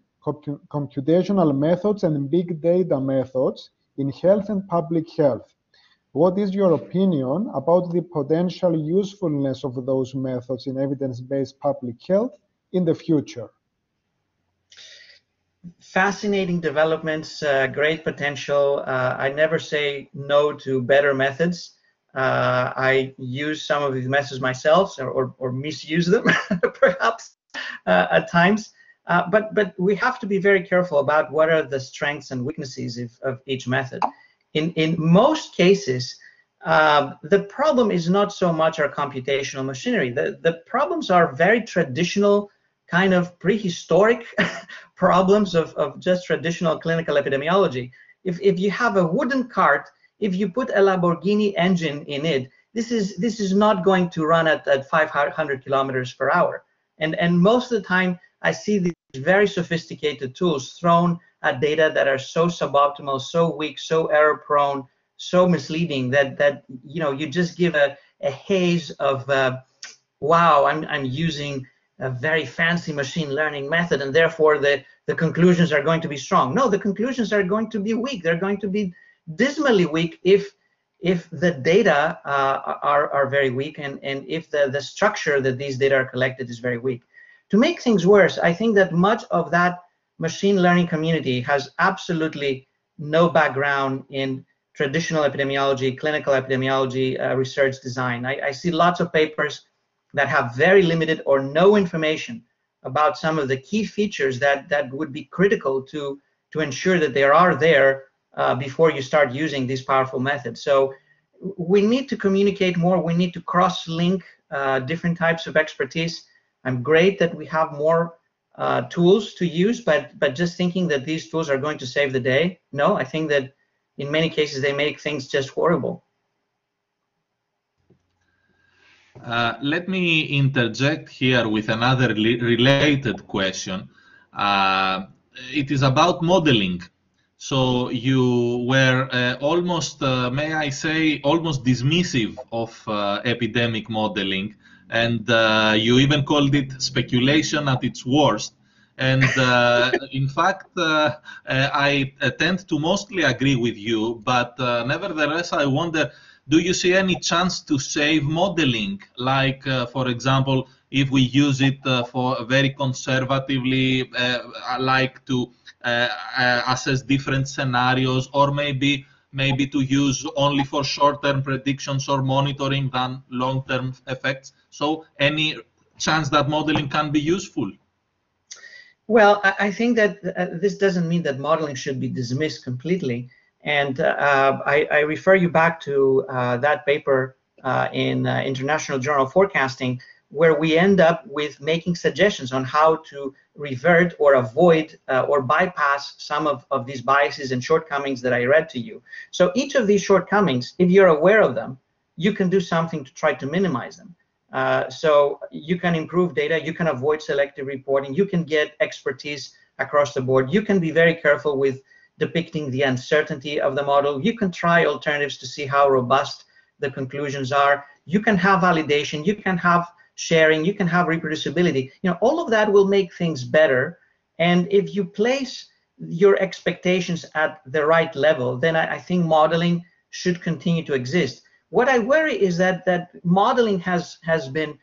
Speaker 1: computational methods, and big data methods in health and public health. What is your opinion about the potential usefulness of those methods in evidence-based public health in the future?
Speaker 3: Fascinating developments, uh, great potential. Uh, I never say no to better methods. Uh, I use some of these methods myself or, or, or misuse them perhaps uh, at times. Uh, but, but we have to be very careful about what are the strengths and weaknesses of, of each method. In, in most cases, uh, the problem is not so much our computational machinery. The, the problems are very traditional, kind of prehistoric problems of, of just traditional clinical epidemiology. If, if you have a wooden cart if you put a Lamborghini engine in it, this is this is not going to run at, at 500 kilometers per hour. And and most of the time, I see these very sophisticated tools thrown at data that are so suboptimal, so weak, so error prone, so misleading that that you know you just give a, a haze of uh, wow, I'm I'm using a very fancy machine learning method, and therefore the the conclusions are going to be strong. No, the conclusions are going to be weak. They're going to be dismally weak if if the data uh, are, are very weak and, and if the, the structure that these data are collected is very weak. To make things worse, I think that much of that machine learning community has absolutely no background in traditional epidemiology, clinical epidemiology, uh, research design. I, I see lots of papers that have very limited or no information about some of the key features that, that would be critical to, to ensure that they are there uh, before you start using these powerful methods. So we need to communicate more. We need to cross-link uh, different types of expertise. I'm great that we have more uh, tools to use, but but just thinking that these tools are going to save the day, no, I think that in many cases they make things just horrible.
Speaker 2: Uh, let me interject here with another related question. Uh, it is about modeling. So you were uh, almost, uh, may I say, almost dismissive of uh, epidemic modeling, and you even called it speculation at its worst. And in fact, I tend to mostly agree with you, but nevertheless, I wonder, do you see any chance to save modeling? Like, for example, if we use it for very conservatively, like to uh, uh, assess different scenarios or maybe maybe to use only for short-term predictions or monitoring than long-term effects. So any chance that modeling can be useful?
Speaker 3: Well, I think that uh, this doesn't mean that modeling should be dismissed completely. And uh, I, I, refer you back to uh, that paper uh, in International Journal of Forecasting where we end up with making suggestions on how to revert or avoid uh, or bypass some of, of these biases and shortcomings that I read to you. So each of these shortcomings, if you're aware of them, you can do something to try to minimize them. Uh, so you can improve data, you can avoid selective reporting, you can get expertise across the board. You can be very careful with depicting the uncertainty of the model. You can try alternatives to see how robust the conclusions are. You can have validation, you can have sharing, you can have reproducibility. You know, all of that will make things better. And if you place your expectations at the right level, then I, I think modeling should continue to exist. What I worry is that that modeling has has been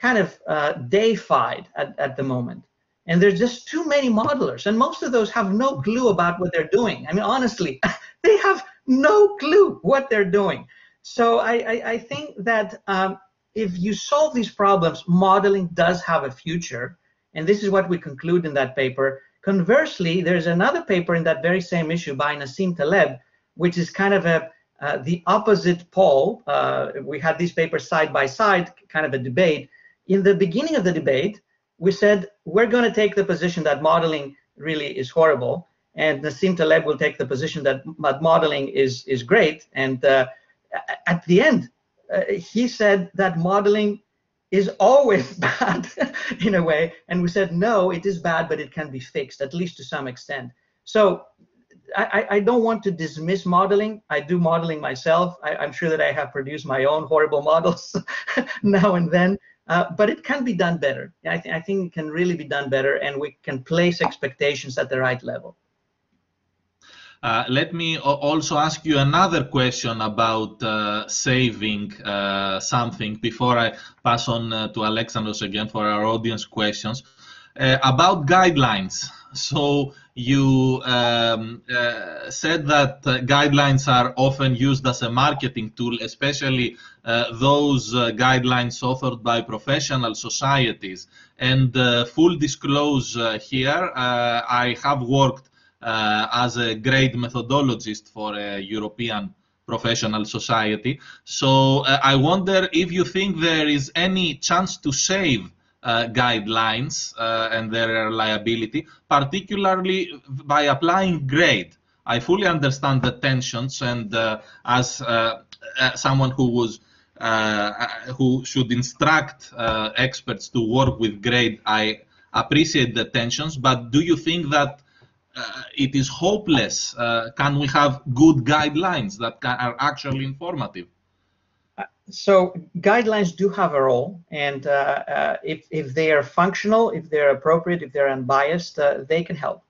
Speaker 3: kind of uh, deified at, at the moment. And there's just too many modelers, and most of those have no clue about what they're doing. I mean, honestly, they have no clue what they're doing. So I, I, I think that um, if you solve these problems, modeling does have a future. And this is what we conclude in that paper. Conversely, there's another paper in that very same issue by Nassim Taleb, which is kind of a uh, the opposite pole. Uh, we had these papers side by side, kind of a debate. In the beginning of the debate, we said we're going to take the position that modeling really is horrible, and Nassim Taleb will take the position that modeling is is great. And uh, at the end, uh, he said that modeling is always bad in a way. And we said, no, it is bad, but it can be fixed, at least to some extent. So I, I don't want to dismiss modeling. I do modeling myself. I, am sure that I have produced my own horrible models now and then. Uh, but it can be done better. I, th I think it can really be done better, and we can place expectations at the right level.
Speaker 2: Uh, let me also ask you another question about uh, saving uh, something before I pass on uh, to Alexandros again for our audience questions. Uh, about guidelines. So you um, uh, said that guidelines are often used as a marketing tool, especially those guidelines authored by professional societies. And full disclosure here, I have worked uh, as a grade methodologist for a European professional society. So uh, I wonder if you think there is any chance to save uh, guidelines uh, and their reliability, particularly by applying grade. I fully understand the tensions, and uh, as uh, someone who was who should instruct experts to work with grade, I appreciate the tensions. But do you think that uh, it is hopeless. Uh, can we have good guidelines that are actually informative?
Speaker 3: Uh, so guidelines do have a role, and uh, uh, if, if they are functional, if they're appropriate, if they're unbiased, uh, they can help.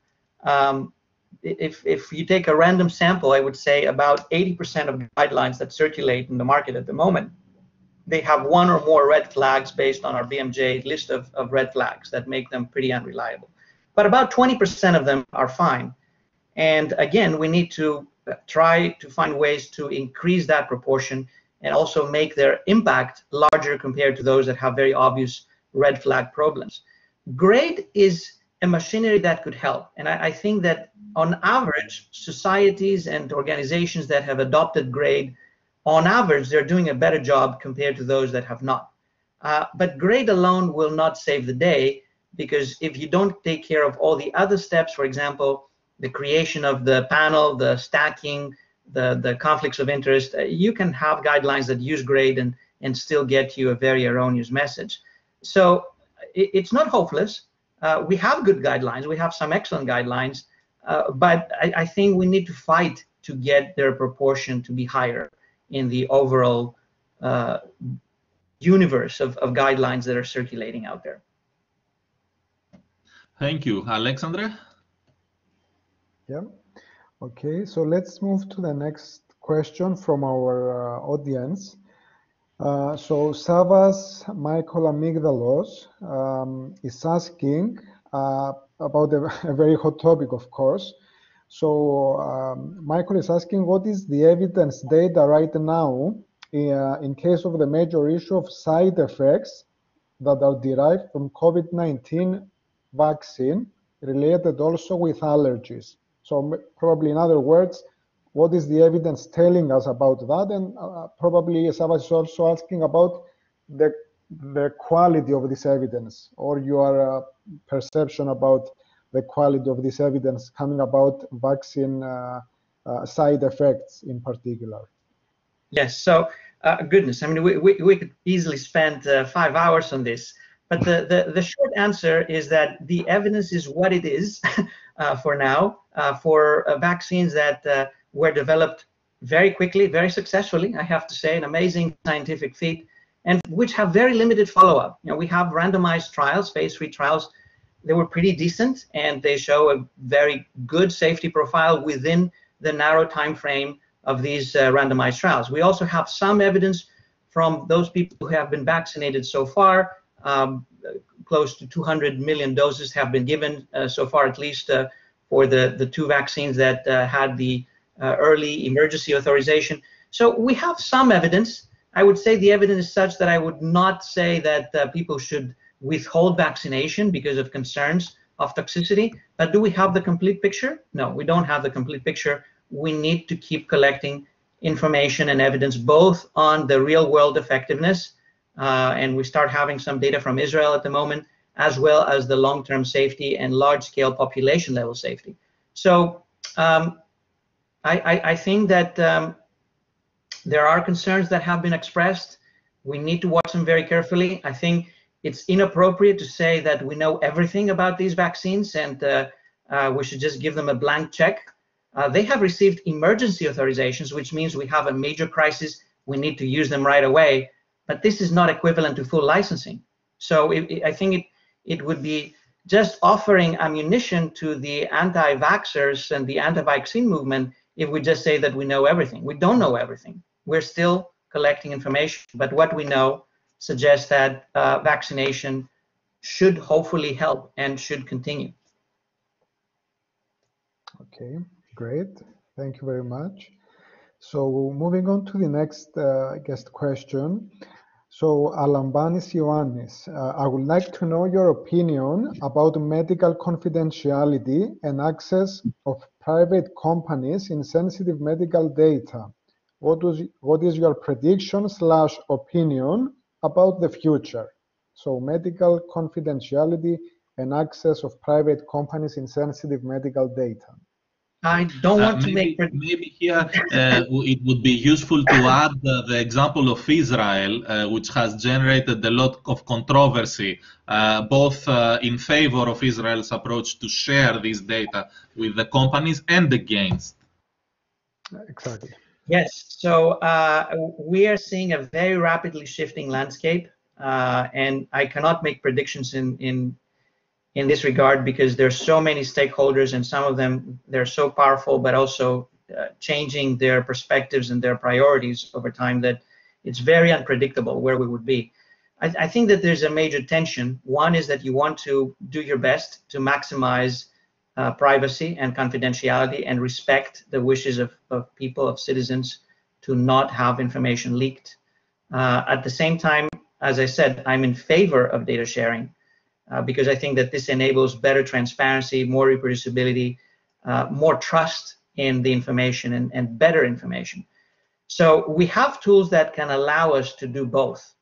Speaker 3: Um, if, if you take a random sample, I would say about 80% of guidelines that circulate in the market at the moment, they have one or more red flags based on our BMJ list of, of red flags that make them pretty unreliable but about 20% of them are fine. And again, we need to try to find ways to increase that proportion and also make their impact larger compared to those that have very obvious red flag problems. Grade is a machinery that could help. And I, I, think that on average, societies and organizations that have adopted grade, on average, they're doing a better job compared to those that have not. Uh, but grade alone will not save the day because if you don't take care of all the other steps, for example, the creation of the panel, the stacking, the, the conflicts of interest, uh, you can have guidelines that use grade and, and still get you a very erroneous message. So it, it's not hopeless. Uh, we have good guidelines. We have some excellent guidelines, uh, but I, I, think we need to fight to get their proportion to be higher in the overall uh, universe of, of guidelines that are circulating out there.
Speaker 2: Thank you. Alexandre?
Speaker 1: Yeah. Okay, so let's move to the next question from our uh, audience. Uh, so Savas Michael Amygdalos um, is asking uh, about a, a, very hot topic, of course. So um, Michael is asking, what is the evidence data right now in, uh, in case of the major issue of side effects that are derived from COVID-19 vaccine related also with allergies. So probably in other words, what is the evidence telling us about that? And uh, probably Savas is also asking about the, the quality of this evidence or your uh, perception about the quality of this evidence coming about vaccine uh, uh side effects in particular.
Speaker 3: Yes, so uh, goodness, I mean, we, we, we could easily spend uh, five hours on this. But the, the, the, short answer is that the evidence is what it is uh, for now uh, for uh, vaccines that uh, were developed very quickly, very successfully, I have to say, an amazing scientific feat, and which have very limited follow-up. You know, we have randomized trials, phase three trials. They were pretty decent, and they show a very good safety profile within the narrow time frame of these uh, randomized trials. We also have some evidence from those people who have been vaccinated so far um, close to 200 million doses have been given uh, so far, at least uh, for the, the two vaccines that uh, had the early emergency authorization. So we have some evidence. I would say the evidence is such that I would not say that people should withhold vaccination because of concerns of toxicity. But do we have the complete picture? No, we don't have the complete picture. We need to keep collecting information and evidence both on the real world effectiveness and we start having some data from Israel at the moment, as well as the long-term safety and large-scale population level safety. So um, I, I, I, think that um, there are concerns that have been expressed. We need to watch them very carefully. I think it's inappropriate to say that we know everything about these vaccines and uh, uh, we should just give them a blank check. Uh, they have received emergency authorizations, which means we have a major crisis. We need to use them right away. But this is not equivalent to full licensing. So it, it, I think it, it would be just offering ammunition to the anti-vaxxers and the anti-vaccine movement if we just say that we know everything. We don't know everything. We're still collecting information, but what we know suggests that uh, vaccination should hopefully help and should continue.
Speaker 1: Okay, great. Thank you very much. So moving on to the next uh, guest question. So Alambanis Ioannis, uh, I would like to know your opinion about medical confidentiality and access of private companies in sensitive medical data. What, was, what is your prediction slash opinion about the future? So medical confidentiality and access of private companies in sensitive medical data.
Speaker 3: I don't want uh,
Speaker 2: to
Speaker 3: maybe,
Speaker 2: make. Maybe here uh, it would be useful to add uh, the example of Israel, uh, which has generated a lot of controversy, uh, both uh, in favor of Israel's approach to share this data with the companies and against.
Speaker 1: Exactly.
Speaker 3: Yes. So we are seeing a very rapidly shifting landscape, and I cannot make predictions in in in this regard because there's so many stakeholders and some of them they're so powerful but also uh, changing their perspectives and their priorities over time that it's very unpredictable where we would be. I, I, think that there's a major tension. One is that you want to do your best to maximize uh, privacy and confidentiality and respect the wishes of, of people, of citizens, to not have information leaked. Uh, at the same time, as I said, I'm in favor of data sharing uh, because I think that this enables better transparency, more reproducibility, uh, more trust in the information and, and better information. So we have tools that can allow us to do both.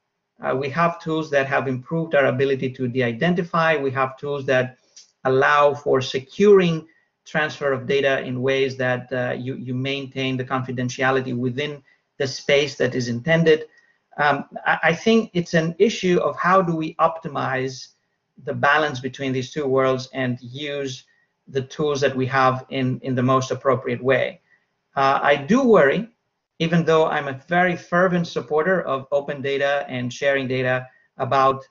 Speaker 3: Uh, we have tools that have improved our ability to de-identify. We have tools that allow for securing transfer of data in ways that uh, you, you maintain the confidentiality within the space that is intended. Um, I, I, think it's an issue of how do we optimize the balance between these two worlds and use the tools that we have in, in the most appropriate way. Uh, I do worry, even though I'm a very fervent supporter of open data and sharing data about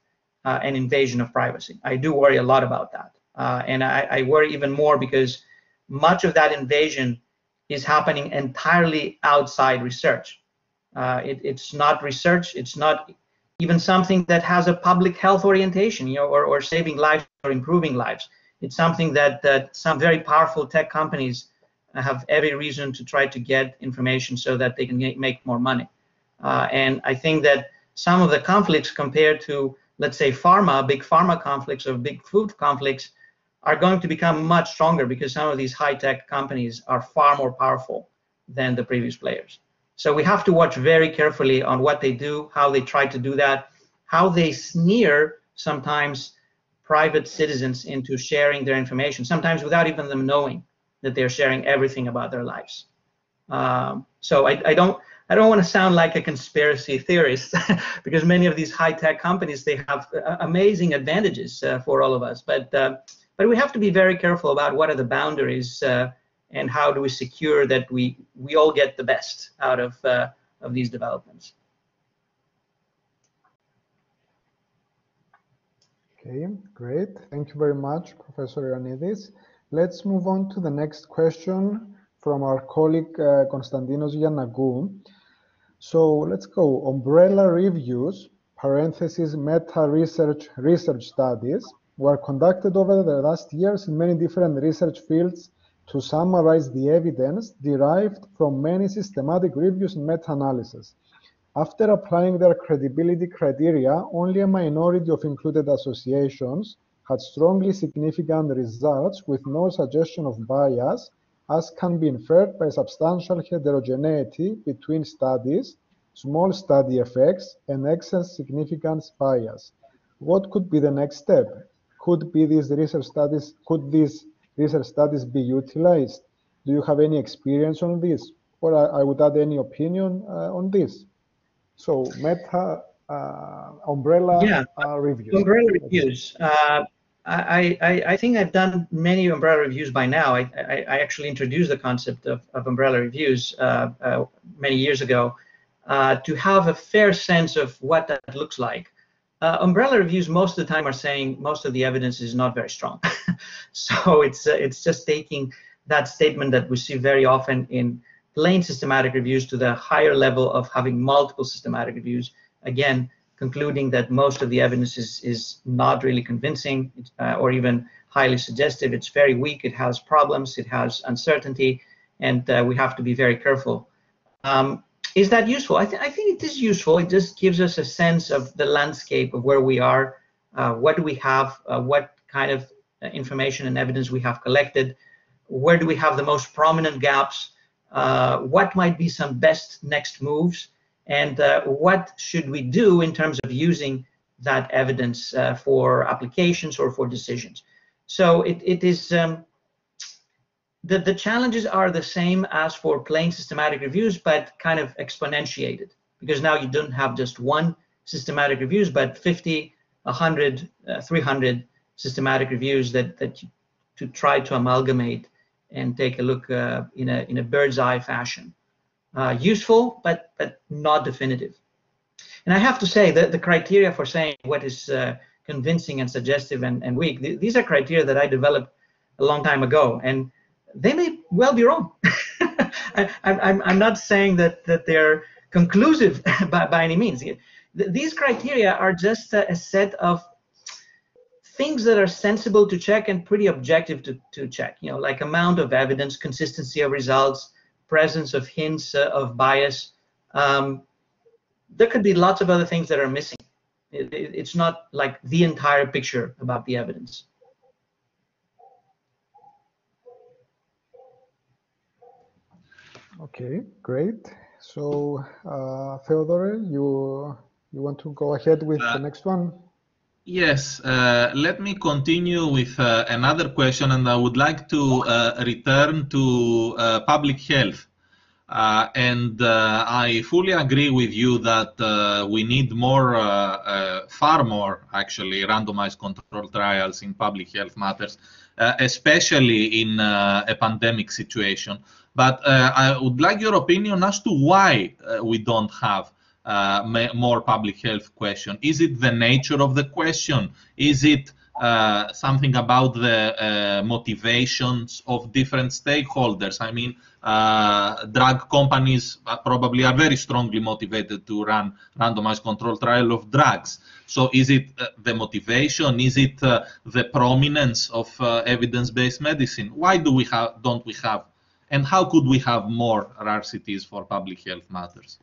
Speaker 3: uh, an invasion of privacy. I do worry a lot about that. Uh, and I, I, worry even more because much of that invasion is happening entirely outside research. Uh, it, it's not research, it's not even something that has a public health orientation, you know, or, or saving lives or improving lives. It's something that, that some very powerful tech companies have every reason to try to get information so that they can make more money. Uh, and I think that some of the conflicts compared to, let's say, pharma, big pharma conflicts or big food conflicts, are going to become much stronger because some of these high-tech companies are far more powerful than the previous players. So we have to watch very carefully on what they do, how they try to do that, how they sneer sometimes private citizens into sharing their information, sometimes without even them knowing that they're sharing everything about their lives. Um, so I, I, don't I don't want to sound like a conspiracy theorist because many of these high-tech companies they have uh, amazing advantages uh, for all of us, but uh, but we have to be very careful about what are the boundaries uh, and how do we secure that we we all get the best out of uh, of these developments.
Speaker 1: Okay, great. Thank you very much, Professor Ioannidis. Let's move on to the next question from our colleague uh, Konstantinos Giannakou. So let's go. Umbrella reviews, parentheses, meta research, research studies were conducted over the last years in many different research fields to summarize the evidence derived from many systematic reviews and meta-analysis. After applying their credibility criteria, only a minority of included associations had strongly significant results with no suggestion of bias, as can be inferred by substantial heterogeneity between studies, small study effects, and excess significance bias. What could be the next step? Could be these research studies, could these research studies be utilized? Do you have any experience on this? Or I, I would add any opinion uh, on this. So meta uh, umbrella
Speaker 3: yeah.
Speaker 1: uh, reviews.
Speaker 3: Umbrella reviews. Uh, I, I, I, think I've done many umbrella reviews by now. I, I, I actually introduced the concept of, of umbrella reviews uh, uh, many years ago to have a fair sense of what that looks like. Uh, umbrella reviews most of the time are saying most of the evidence is not very strong. so it's uh, it's just taking that statement that we see very often in plain systematic reviews to the higher level of having multiple systematic reviews. Again, concluding that most of the evidence is is not really convincing uh, or even highly suggestive. It's very weak. It has problems. It has uncertainty, and uh, we have to be very careful. Um, is that useful? I, th I, think it is useful. It just gives us a sense of the landscape of where we are, uh, what do we have, uh, what kind of uh, information and evidence we have collected, where do we have the most prominent gaps, uh, what might be some best next moves, and uh, what should we do in terms of using that evidence uh, for applications or for decisions. So it, it is um, the, the challenges are the same as for plain systematic reviews, but kind of exponentiated because now you don't have just one systematic reviews, but 50, 100, uh, 300 systematic reviews that, that you, to try to amalgamate and take a look uh, in, a, in a bird's eye fashion. Uh, useful, but, but not definitive. And I have to say that the criteria for saying what is uh, convincing and suggestive and, and weak, th these are criteria that I developed a long time ago. And they may well be wrong. I, am I'm not saying that, that they're conclusive by, by any means. These criteria are just a, a set of things that are sensible to check and pretty objective to, to check, you know, like amount of evidence, consistency of results, presence of hints uh, of bias. Um, there could be lots of other things that are missing. It, it, it's not like the entire picture about the evidence.
Speaker 1: Okay, great. So, uh, Theodore, you you want to go ahead with uh, the next one?
Speaker 2: Yes, uh, let me continue with uh, another question, and I would like to uh, return to uh, public health. Uh, and uh, I fully agree with you that we need more, far more actually, randomized control trials in public health matters, especially in a pandemic situation. But uh, I would like your opinion as to why uh, we don't have uh, more public health question. Is it the nature of the question? Is it uh, something about the uh, motivations of different stakeholders. I mean, uh, drug companies probably are very strongly motivated to run randomized control trial of drugs. So is it the motivation? Is it the prominence of evidence-based medicine? Why do we have, don't we have and how could we have more RCTs for public health matters?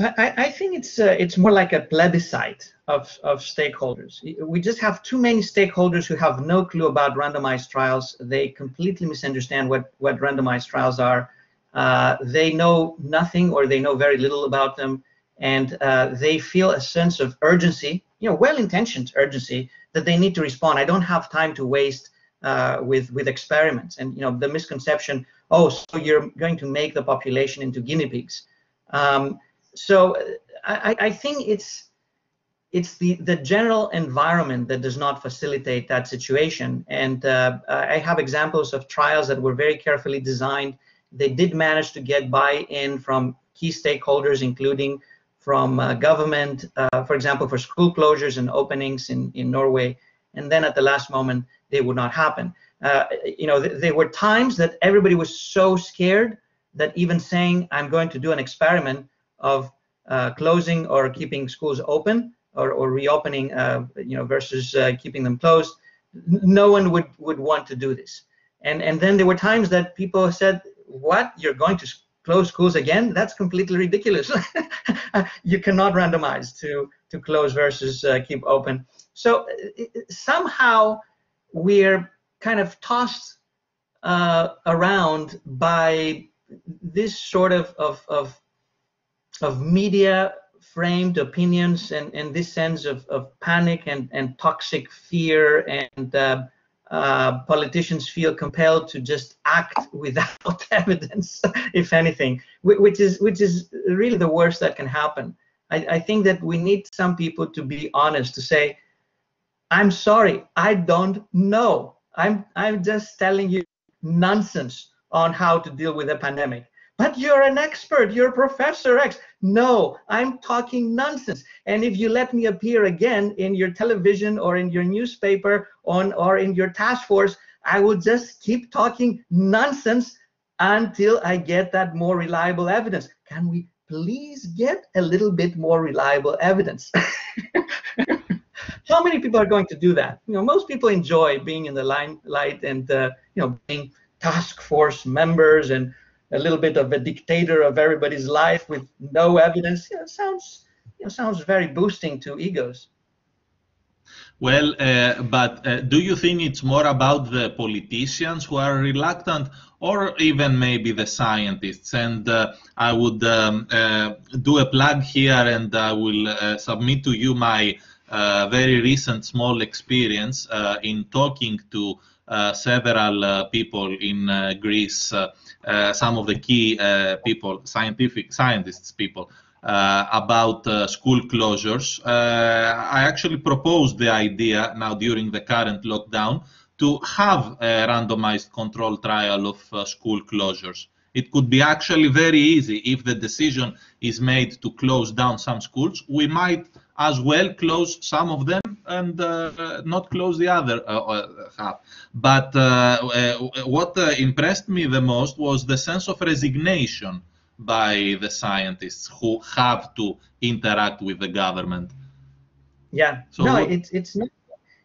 Speaker 3: I, I think it's uh, it's more like a plebiscite of, of stakeholders. We just have too many stakeholders who have no clue about randomized trials. They completely misunderstand what, what randomized trials are. Uh, they know nothing or they know very little about them. And uh, they feel a sense of urgency, you know, well-intentioned urgency that they need to respond. I don't have time to waste uh, with with experiments. And you know the misconception oh so you're going to make the population into guinea pigs. Um, so I, I think it's it's the the general environment that does not facilitate that situation. And uh, I have examples of trials that were very carefully designed. They did manage to get buy-in from key stakeholders including from uh, government uh, for example for school closures and openings in in Norway and then at the last moment they would not happen. Uh, you know, th there were times that everybody was so scared that even saying I'm going to do an experiment of uh, closing or keeping schools open or, or reopening, uh, you know, versus uh, keeping them closed, no one would would want to do this. And and then there were times that people said, "What? You're going to close schools again? That's completely ridiculous. you cannot randomize to to close versus uh, keep open." So uh, somehow we're kind of tossed uh, around by this sort of, of, of, of media framed opinions and, and this sense of, of panic and, and toxic fear and uh, uh, politicians feel compelled to just act without evidence, if anything, which is which is really the worst that can happen. I, I think that we need some people to be honest to say, I'm sorry, I don't know. I'm I'm just telling you nonsense on how to deal with a pandemic. but you're an expert, you're Professor X. No, I'm talking nonsense. And if you let me appear again in your television or in your newspaper on or in your task force, I will just keep talking nonsense until I get that more reliable evidence. Can we please get a little bit more reliable evidence? How many people are going to do that? You know, most people enjoy being in the limelight and uh, you know being task force members and a little bit of a dictator of everybody's life with no evidence. Yeah, sounds you know, sounds very boosting to egos.
Speaker 2: Well, uh, but uh, do you think it's more about the politicians who are reluctant, or even maybe the scientists? And uh, I would um, uh, do a plug here, and I will uh, submit to you my uh, very recent small experience in talking to several people in Greece, some of the key people, scientific scientists, people uh, about uh, school closures. Uh, I actually proposed the idea now during the current lockdown to have a randomized control trial of school closures. It could be actually very easy if the decision is made to close down some schools. We might as well close some of them and uh, not close the other uh, half. But uh, what impressed me the most was the sense of resignation by the scientists who have to interact with the government.
Speaker 3: Yeah, so no, it's it's not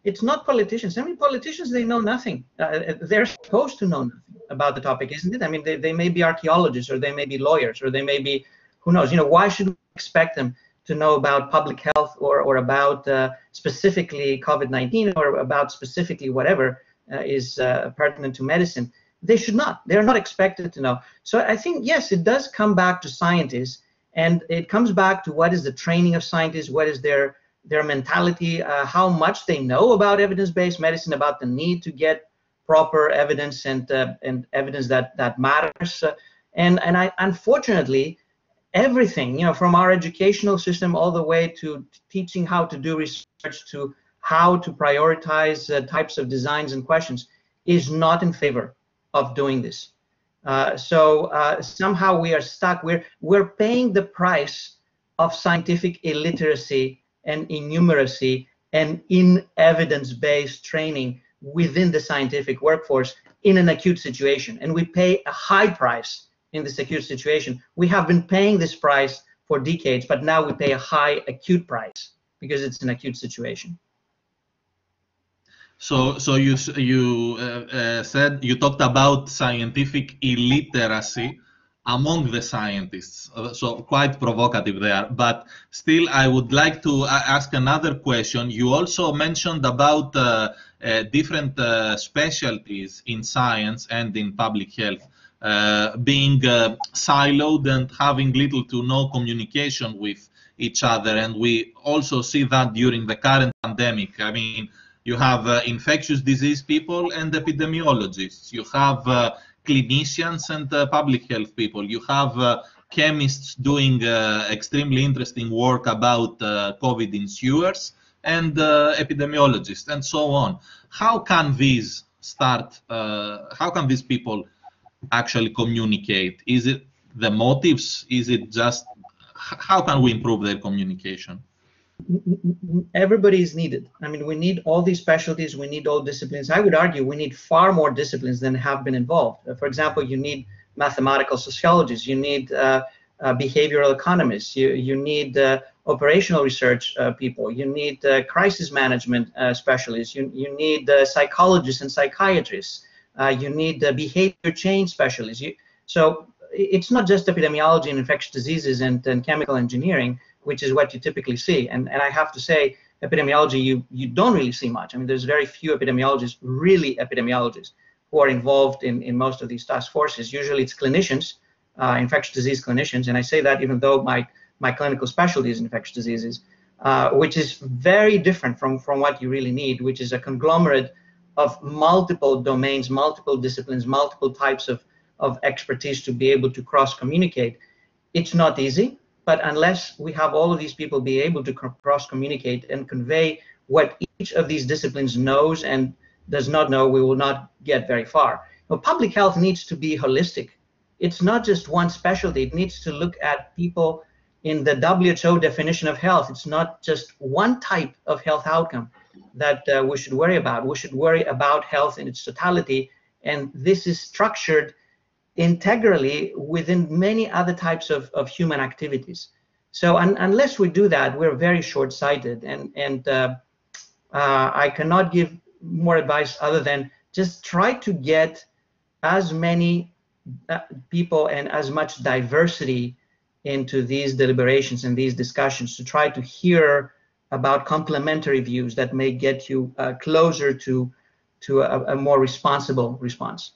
Speaker 3: it's not politicians. I mean, politicians they know nothing. Uh, they're supposed to know nothing about the topic, isn't it? I mean, they, they may be archaeologists or they may be lawyers or they may be who knows. You know, why should we expect them to know about public health or or about uh, specifically COVID-19 or about specifically whatever uh, is uh, pertinent to medicine? they should not. They're not expected to know. So I think, yes, it does come back to scientists and it comes back to what is the training of scientists, what is their their mentality, uh, how much they know about evidence-based medicine, about the need to get proper evidence and uh, and evidence that that matters. And and I unfortunately, everything you know from our educational system all the way to teaching how to do research to how to prioritize uh, types of designs and questions is not in favor of doing this. Uh, so uh, somehow we are stuck. We're we're paying the price of scientific illiteracy and innumeracy and in evidence-based training within the scientific workforce in an acute situation. And we pay a high price in this acute situation. We have been paying this price for decades, but now we pay a high acute price because it's an acute situation.
Speaker 2: So, so you you uh, uh, said you talked about scientific illiteracy among the scientists. Uh, so quite provocative there. But still, I would like to ask another question. You also mentioned about uh, uh, different uh, specialties in science and in public health. Being siloed and having little to no communication with each other. And we also see that during the current pandemic. I mean, you have uh, infectious disease people and epidemiologists. You have uh, clinicians and uh, public health people. You have uh, chemists doing uh, extremely interesting work about uh, COVID in sewers and epidemiologists and so on. How can these start, how can these people actually communicate? Is it the motives? Is it just, how can we improve their communication?
Speaker 3: everybody is needed. I mean, we need all these specialties, we need all disciplines. I would argue we need far more disciplines than have been involved. Uh, for example, you need mathematical sociologists, you need uh, uh, behavioral economists, you, you need uh, operational research uh, people, you need uh, crisis management specialists, you, you need psychologists and psychiatrists, you need the behavior change specialists. You, so it's not just epidemiology and infectious diseases and, and chemical engineering which is what you typically see. And, and I have to say, epidemiology, you, you don't really see much. I mean, there's very few epidemiologists, really epidemiologists, who are involved in, in most of these task forces. Usually it's clinicians, uh, infectious disease clinicians. And I say that even though my, my clinical specialty is infectious diseases, uh, which is very different from, from what you really need, which is a conglomerate of multiple domains, multiple disciplines, multiple types of, of expertise to be able to cross communicate. It's not easy. But unless we have all of these people be able to cross communicate and convey what each of these disciplines knows and does not know, we will not get very far. Public health needs to be holistic. it's not just one specialty. It needs to look at people in the WHO definition of health. It's not just one type of health outcome that uh, we should worry about. We should worry about health in its totality. And this is structured integrally within many other types of, of human activities. So un unless we do that, we're very short-sighted. And, and uh, uh, I cannot give more advice other than just try to get as many uh, people and as much diversity into these deliberations and these discussions to try to hear about complementary views that may get you uh, closer to to a, a, more responsible response.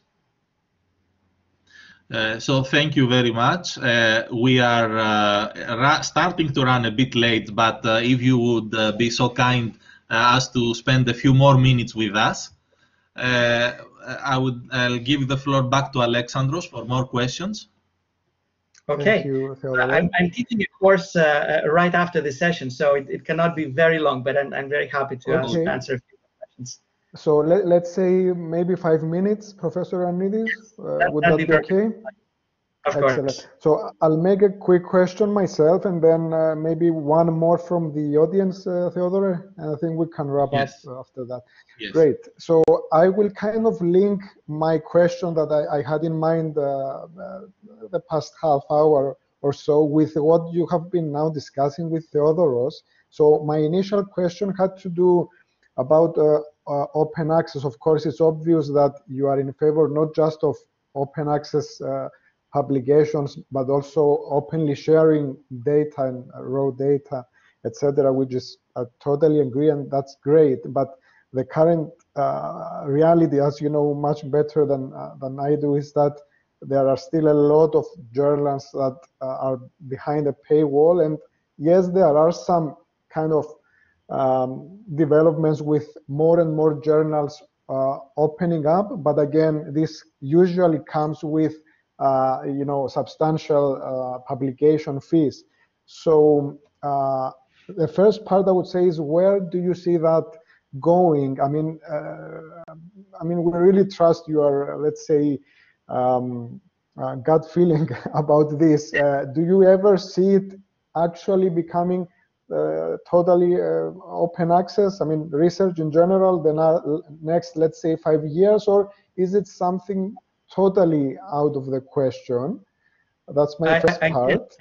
Speaker 2: Uh, so thank you very much. Uh, we are uh, starting to run a bit late, but uh, if you would uh, be so kind as to spend a few more minutes with us, I would I'll give the floor back to Alexandros for more questions.
Speaker 3: Okay. You, I'm, I'm, teaching a course uh, uh, right after the session, so it, it cannot be very long, but I'm, I'm very happy to okay. answer a few questions.
Speaker 1: So let, let's say maybe five minutes, Professor Ioannidis. Uh, that, would that be, be okay?
Speaker 3: Of Excellent. Course.
Speaker 1: So I'll make a quick question myself and then uh, maybe one more from the audience, uh, Theodore, and I think we can wrap yes. up after that. Yes. Great. So I will kind of link my question that I, I had in mind uh, uh the past half hour or so with what you have been now discussing with Theodoros. So my initial question had to do about uh, uh, open access. Of course, it's obvious that you are in favor not just of open access publications, but also openly sharing data and raw data, etc. We just uh, totally agree, and that's great. But the current uh, reality, as you know much better than uh, than I do, is that there are still a lot of journals that uh, are behind a paywall, and yes, there are some kind of um, developments with more and more journals uh, opening up, but again, this usually comes with uh, you know, substantial uh, publication fees. So uh, the first part I would say is where do you see that going? I mean, I mean, we really trust your, let's say, um, uh, gut feeling about this. Uh, do you ever see it actually becoming uh, totally open access? I mean, research in general, the next, let's say, five years, or is it something totally out of the question. That's my I, first I, part.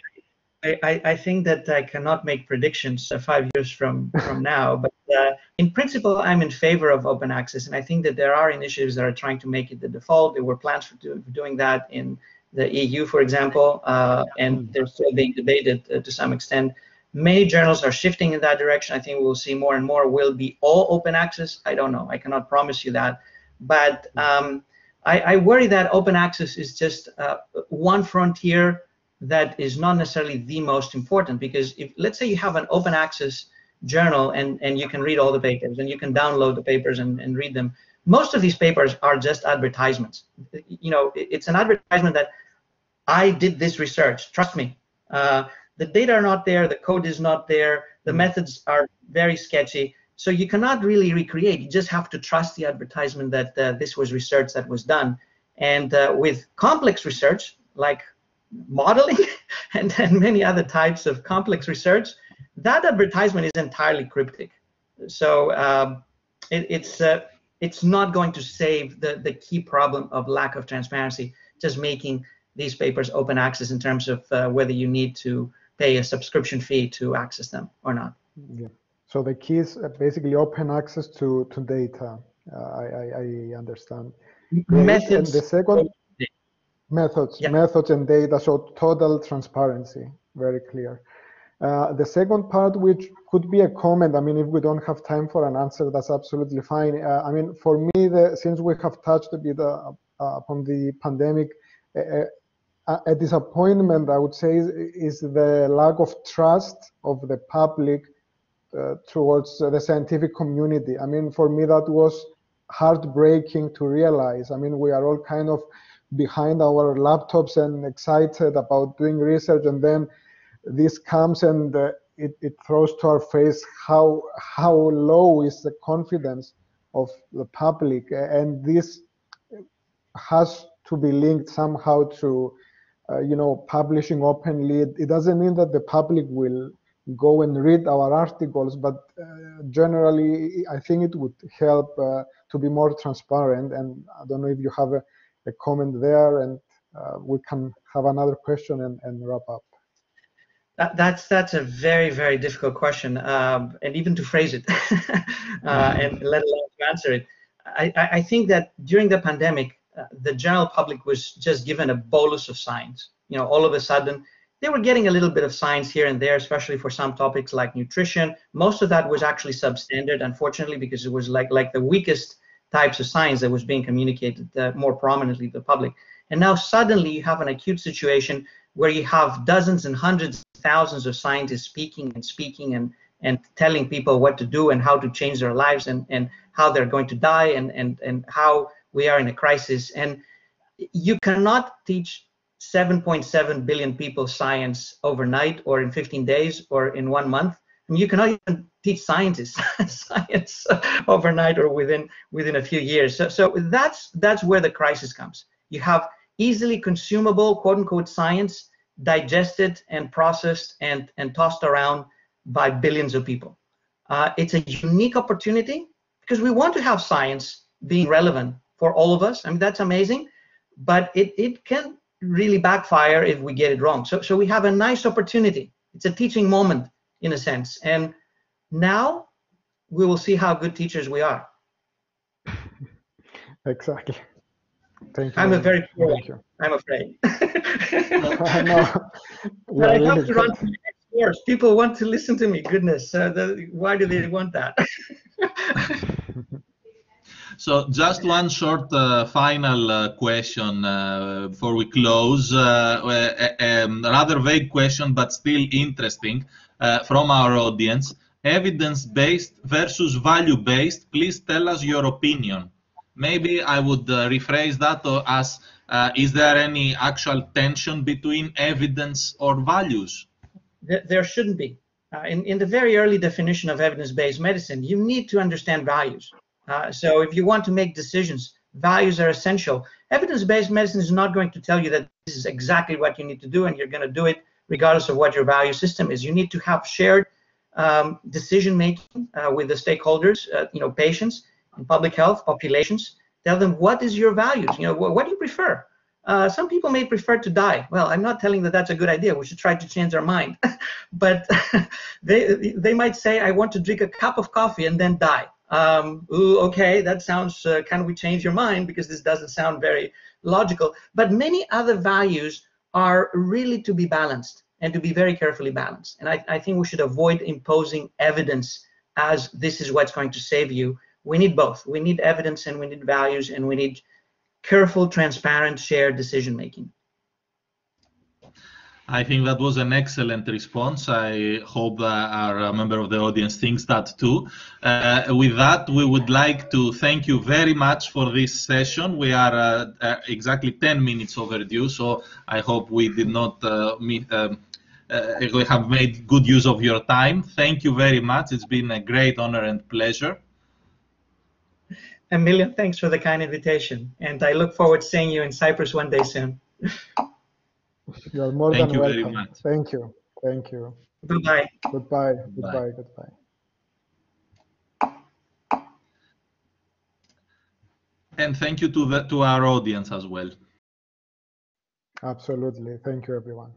Speaker 3: I, I, think that I cannot make predictions uh, five years from, from now, but uh, in principle, I'm in favor of open access, and I think that there are initiatives that are trying to make it the default. There were plans for, do, for doing that in the EU, for example, uh, and they're still being debated uh, to some extent. Many journals are shifting in that direction. I think we'll see more and more. Will be all open access? I don't know. I cannot promise you that, but um, I, I worry that open access is just uh, one frontier that is not necessarily the most important because if let's say you have an open access journal and, and you can read all the papers and you can download the papers and, and read them, most of these papers are just advertisements. You know, it's an advertisement that I did this research, trust me. Uh, the data are not there, the code is not there, the methods are very sketchy. So you cannot really recreate. You just have to trust the advertisement that uh, this was research that was done. And uh, with complex research, like modeling and, and many other types of complex research, that advertisement is entirely cryptic. So um, it, it's uh, it's not going to save the, the key problem of lack of transparency, just making these papers open access in terms of uh, whether you need to pay a subscription fee to access them or not.
Speaker 1: Yeah. So the key is uh, basically open access to, to data. Uh, I, I, I, understand.
Speaker 3: Methods.
Speaker 1: And the second, methods, yeah. methods and data. So total transparency, very clear. Uh, the second part, which could be a comment, I mean, if we don't have time for an answer, that's absolutely fine. Uh, I mean, for me, the, since we have touched a bit uh, uh upon the pandemic, a disappointment, I would say, is, is the lack of trust of the public towards the scientific community. I mean, for me, that was heartbreaking to realize. I mean, we are all kind of behind our laptops and excited about doing research, and then this comes and uh, it, it throws to our face how how low is the confidence of the public, and this has to be linked somehow to uh, you know, publishing openly. It doesn't mean that the public will go and read our articles, but uh, generally, I think it would help uh, to be more transparent. And I don't know if you have a, a comment there, and uh, we can have another question and, and wrap up.
Speaker 3: That, that's that's a very very difficult question, um, and even to phrase it, uh, and let alone to answer it. I, I think that during the pandemic, uh, the general public was just given a bolus of science. You know, all of a sudden, they were getting a little bit of science here and there, especially for some topics like nutrition. Most of that was actually substandard, unfortunately, because it was like like the weakest types of science that was being communicated uh, more prominently to the public. And now suddenly you have an acute situation where you have dozens and hundreds, thousands of scientists speaking and speaking and and telling people what to do and how to change their lives and and how they're going to die and and and how we are in a crisis. And you cannot teach 7.7 billion people science overnight or in 15 days or in one month. I mean, you cannot even teach scientists science overnight or within within a few years. So, so that's that's where the crisis comes. You have easily consumable quote unquote science digested and processed and and tossed around by billions of people. Uh, it's a unique opportunity because we want to have science being relevant for all of us. I mean, that's amazing, but it, it can really backfire if we get it wrong. So, so we have a nice opportunity. It's a teaching moment in a sense. And now we will see how good teachers we are.
Speaker 1: Exactly. Thank you.
Speaker 3: I'm a very poor Thank you. I'm afraid.
Speaker 1: no,
Speaker 3: but I have to run to the next course. People want to listen to me. Goodness, uh, the, why do they want that?
Speaker 2: So just one short uh, final uh, question uh, before we close. Uh, a, a, rather vague question, but still interesting uh, from our audience. Evidence-based versus value-based. Please tell us your opinion. Maybe I would uh, rephrase that as, is there any actual tension between evidence or values?
Speaker 3: There shouldn't be. in, in the very early definition of evidence-based medicine, you need to understand values. Uh, so if you want to make decisions, values are essential. Evidence-based medicine is not going to tell you that this is exactly what you need to do and you're going to do it regardless of what your value system is. You need to have shared um, decision making uh, with the stakeholders, uh, you know, patients public health, populations. Tell them what is your values. You know, what, what do you prefer? Uh, some people may prefer to die. Well, I'm not telling that that's a good idea. We should try to change our mind. but they they might say, I want to drink a cup of coffee and then die um, ooh, okay, that sounds, uh, can we change your mind? Because this doesn't sound very logical. But many other values are really to be balanced and to be very carefully balanced. And I, I think we should avoid imposing evidence as this is what's going to save you. We need both. We need evidence and we need values and we need careful, transparent, shared decision making.
Speaker 2: I think that was an excellent response. I hope that our member of the audience thinks that too. Uh, with that, we would like to thank you very much for this session. We are uh, uh, exactly 10 minutes overdue, so I hope we did not uh, meet, um, uh, we have made good use of your time. Thank you very much. It's been a great honor and pleasure.
Speaker 3: A million thanks for the kind invitation, and I look forward to seeing you in Cyprus one day soon.
Speaker 1: You're more Thank than you welcome. Very much. Thank you. Thank you.
Speaker 3: Goodbye.
Speaker 1: Goodbye. Goodbye. Goodbye.
Speaker 2: And thank you to the to our audience as well.
Speaker 1: Absolutely. Thank you, everyone.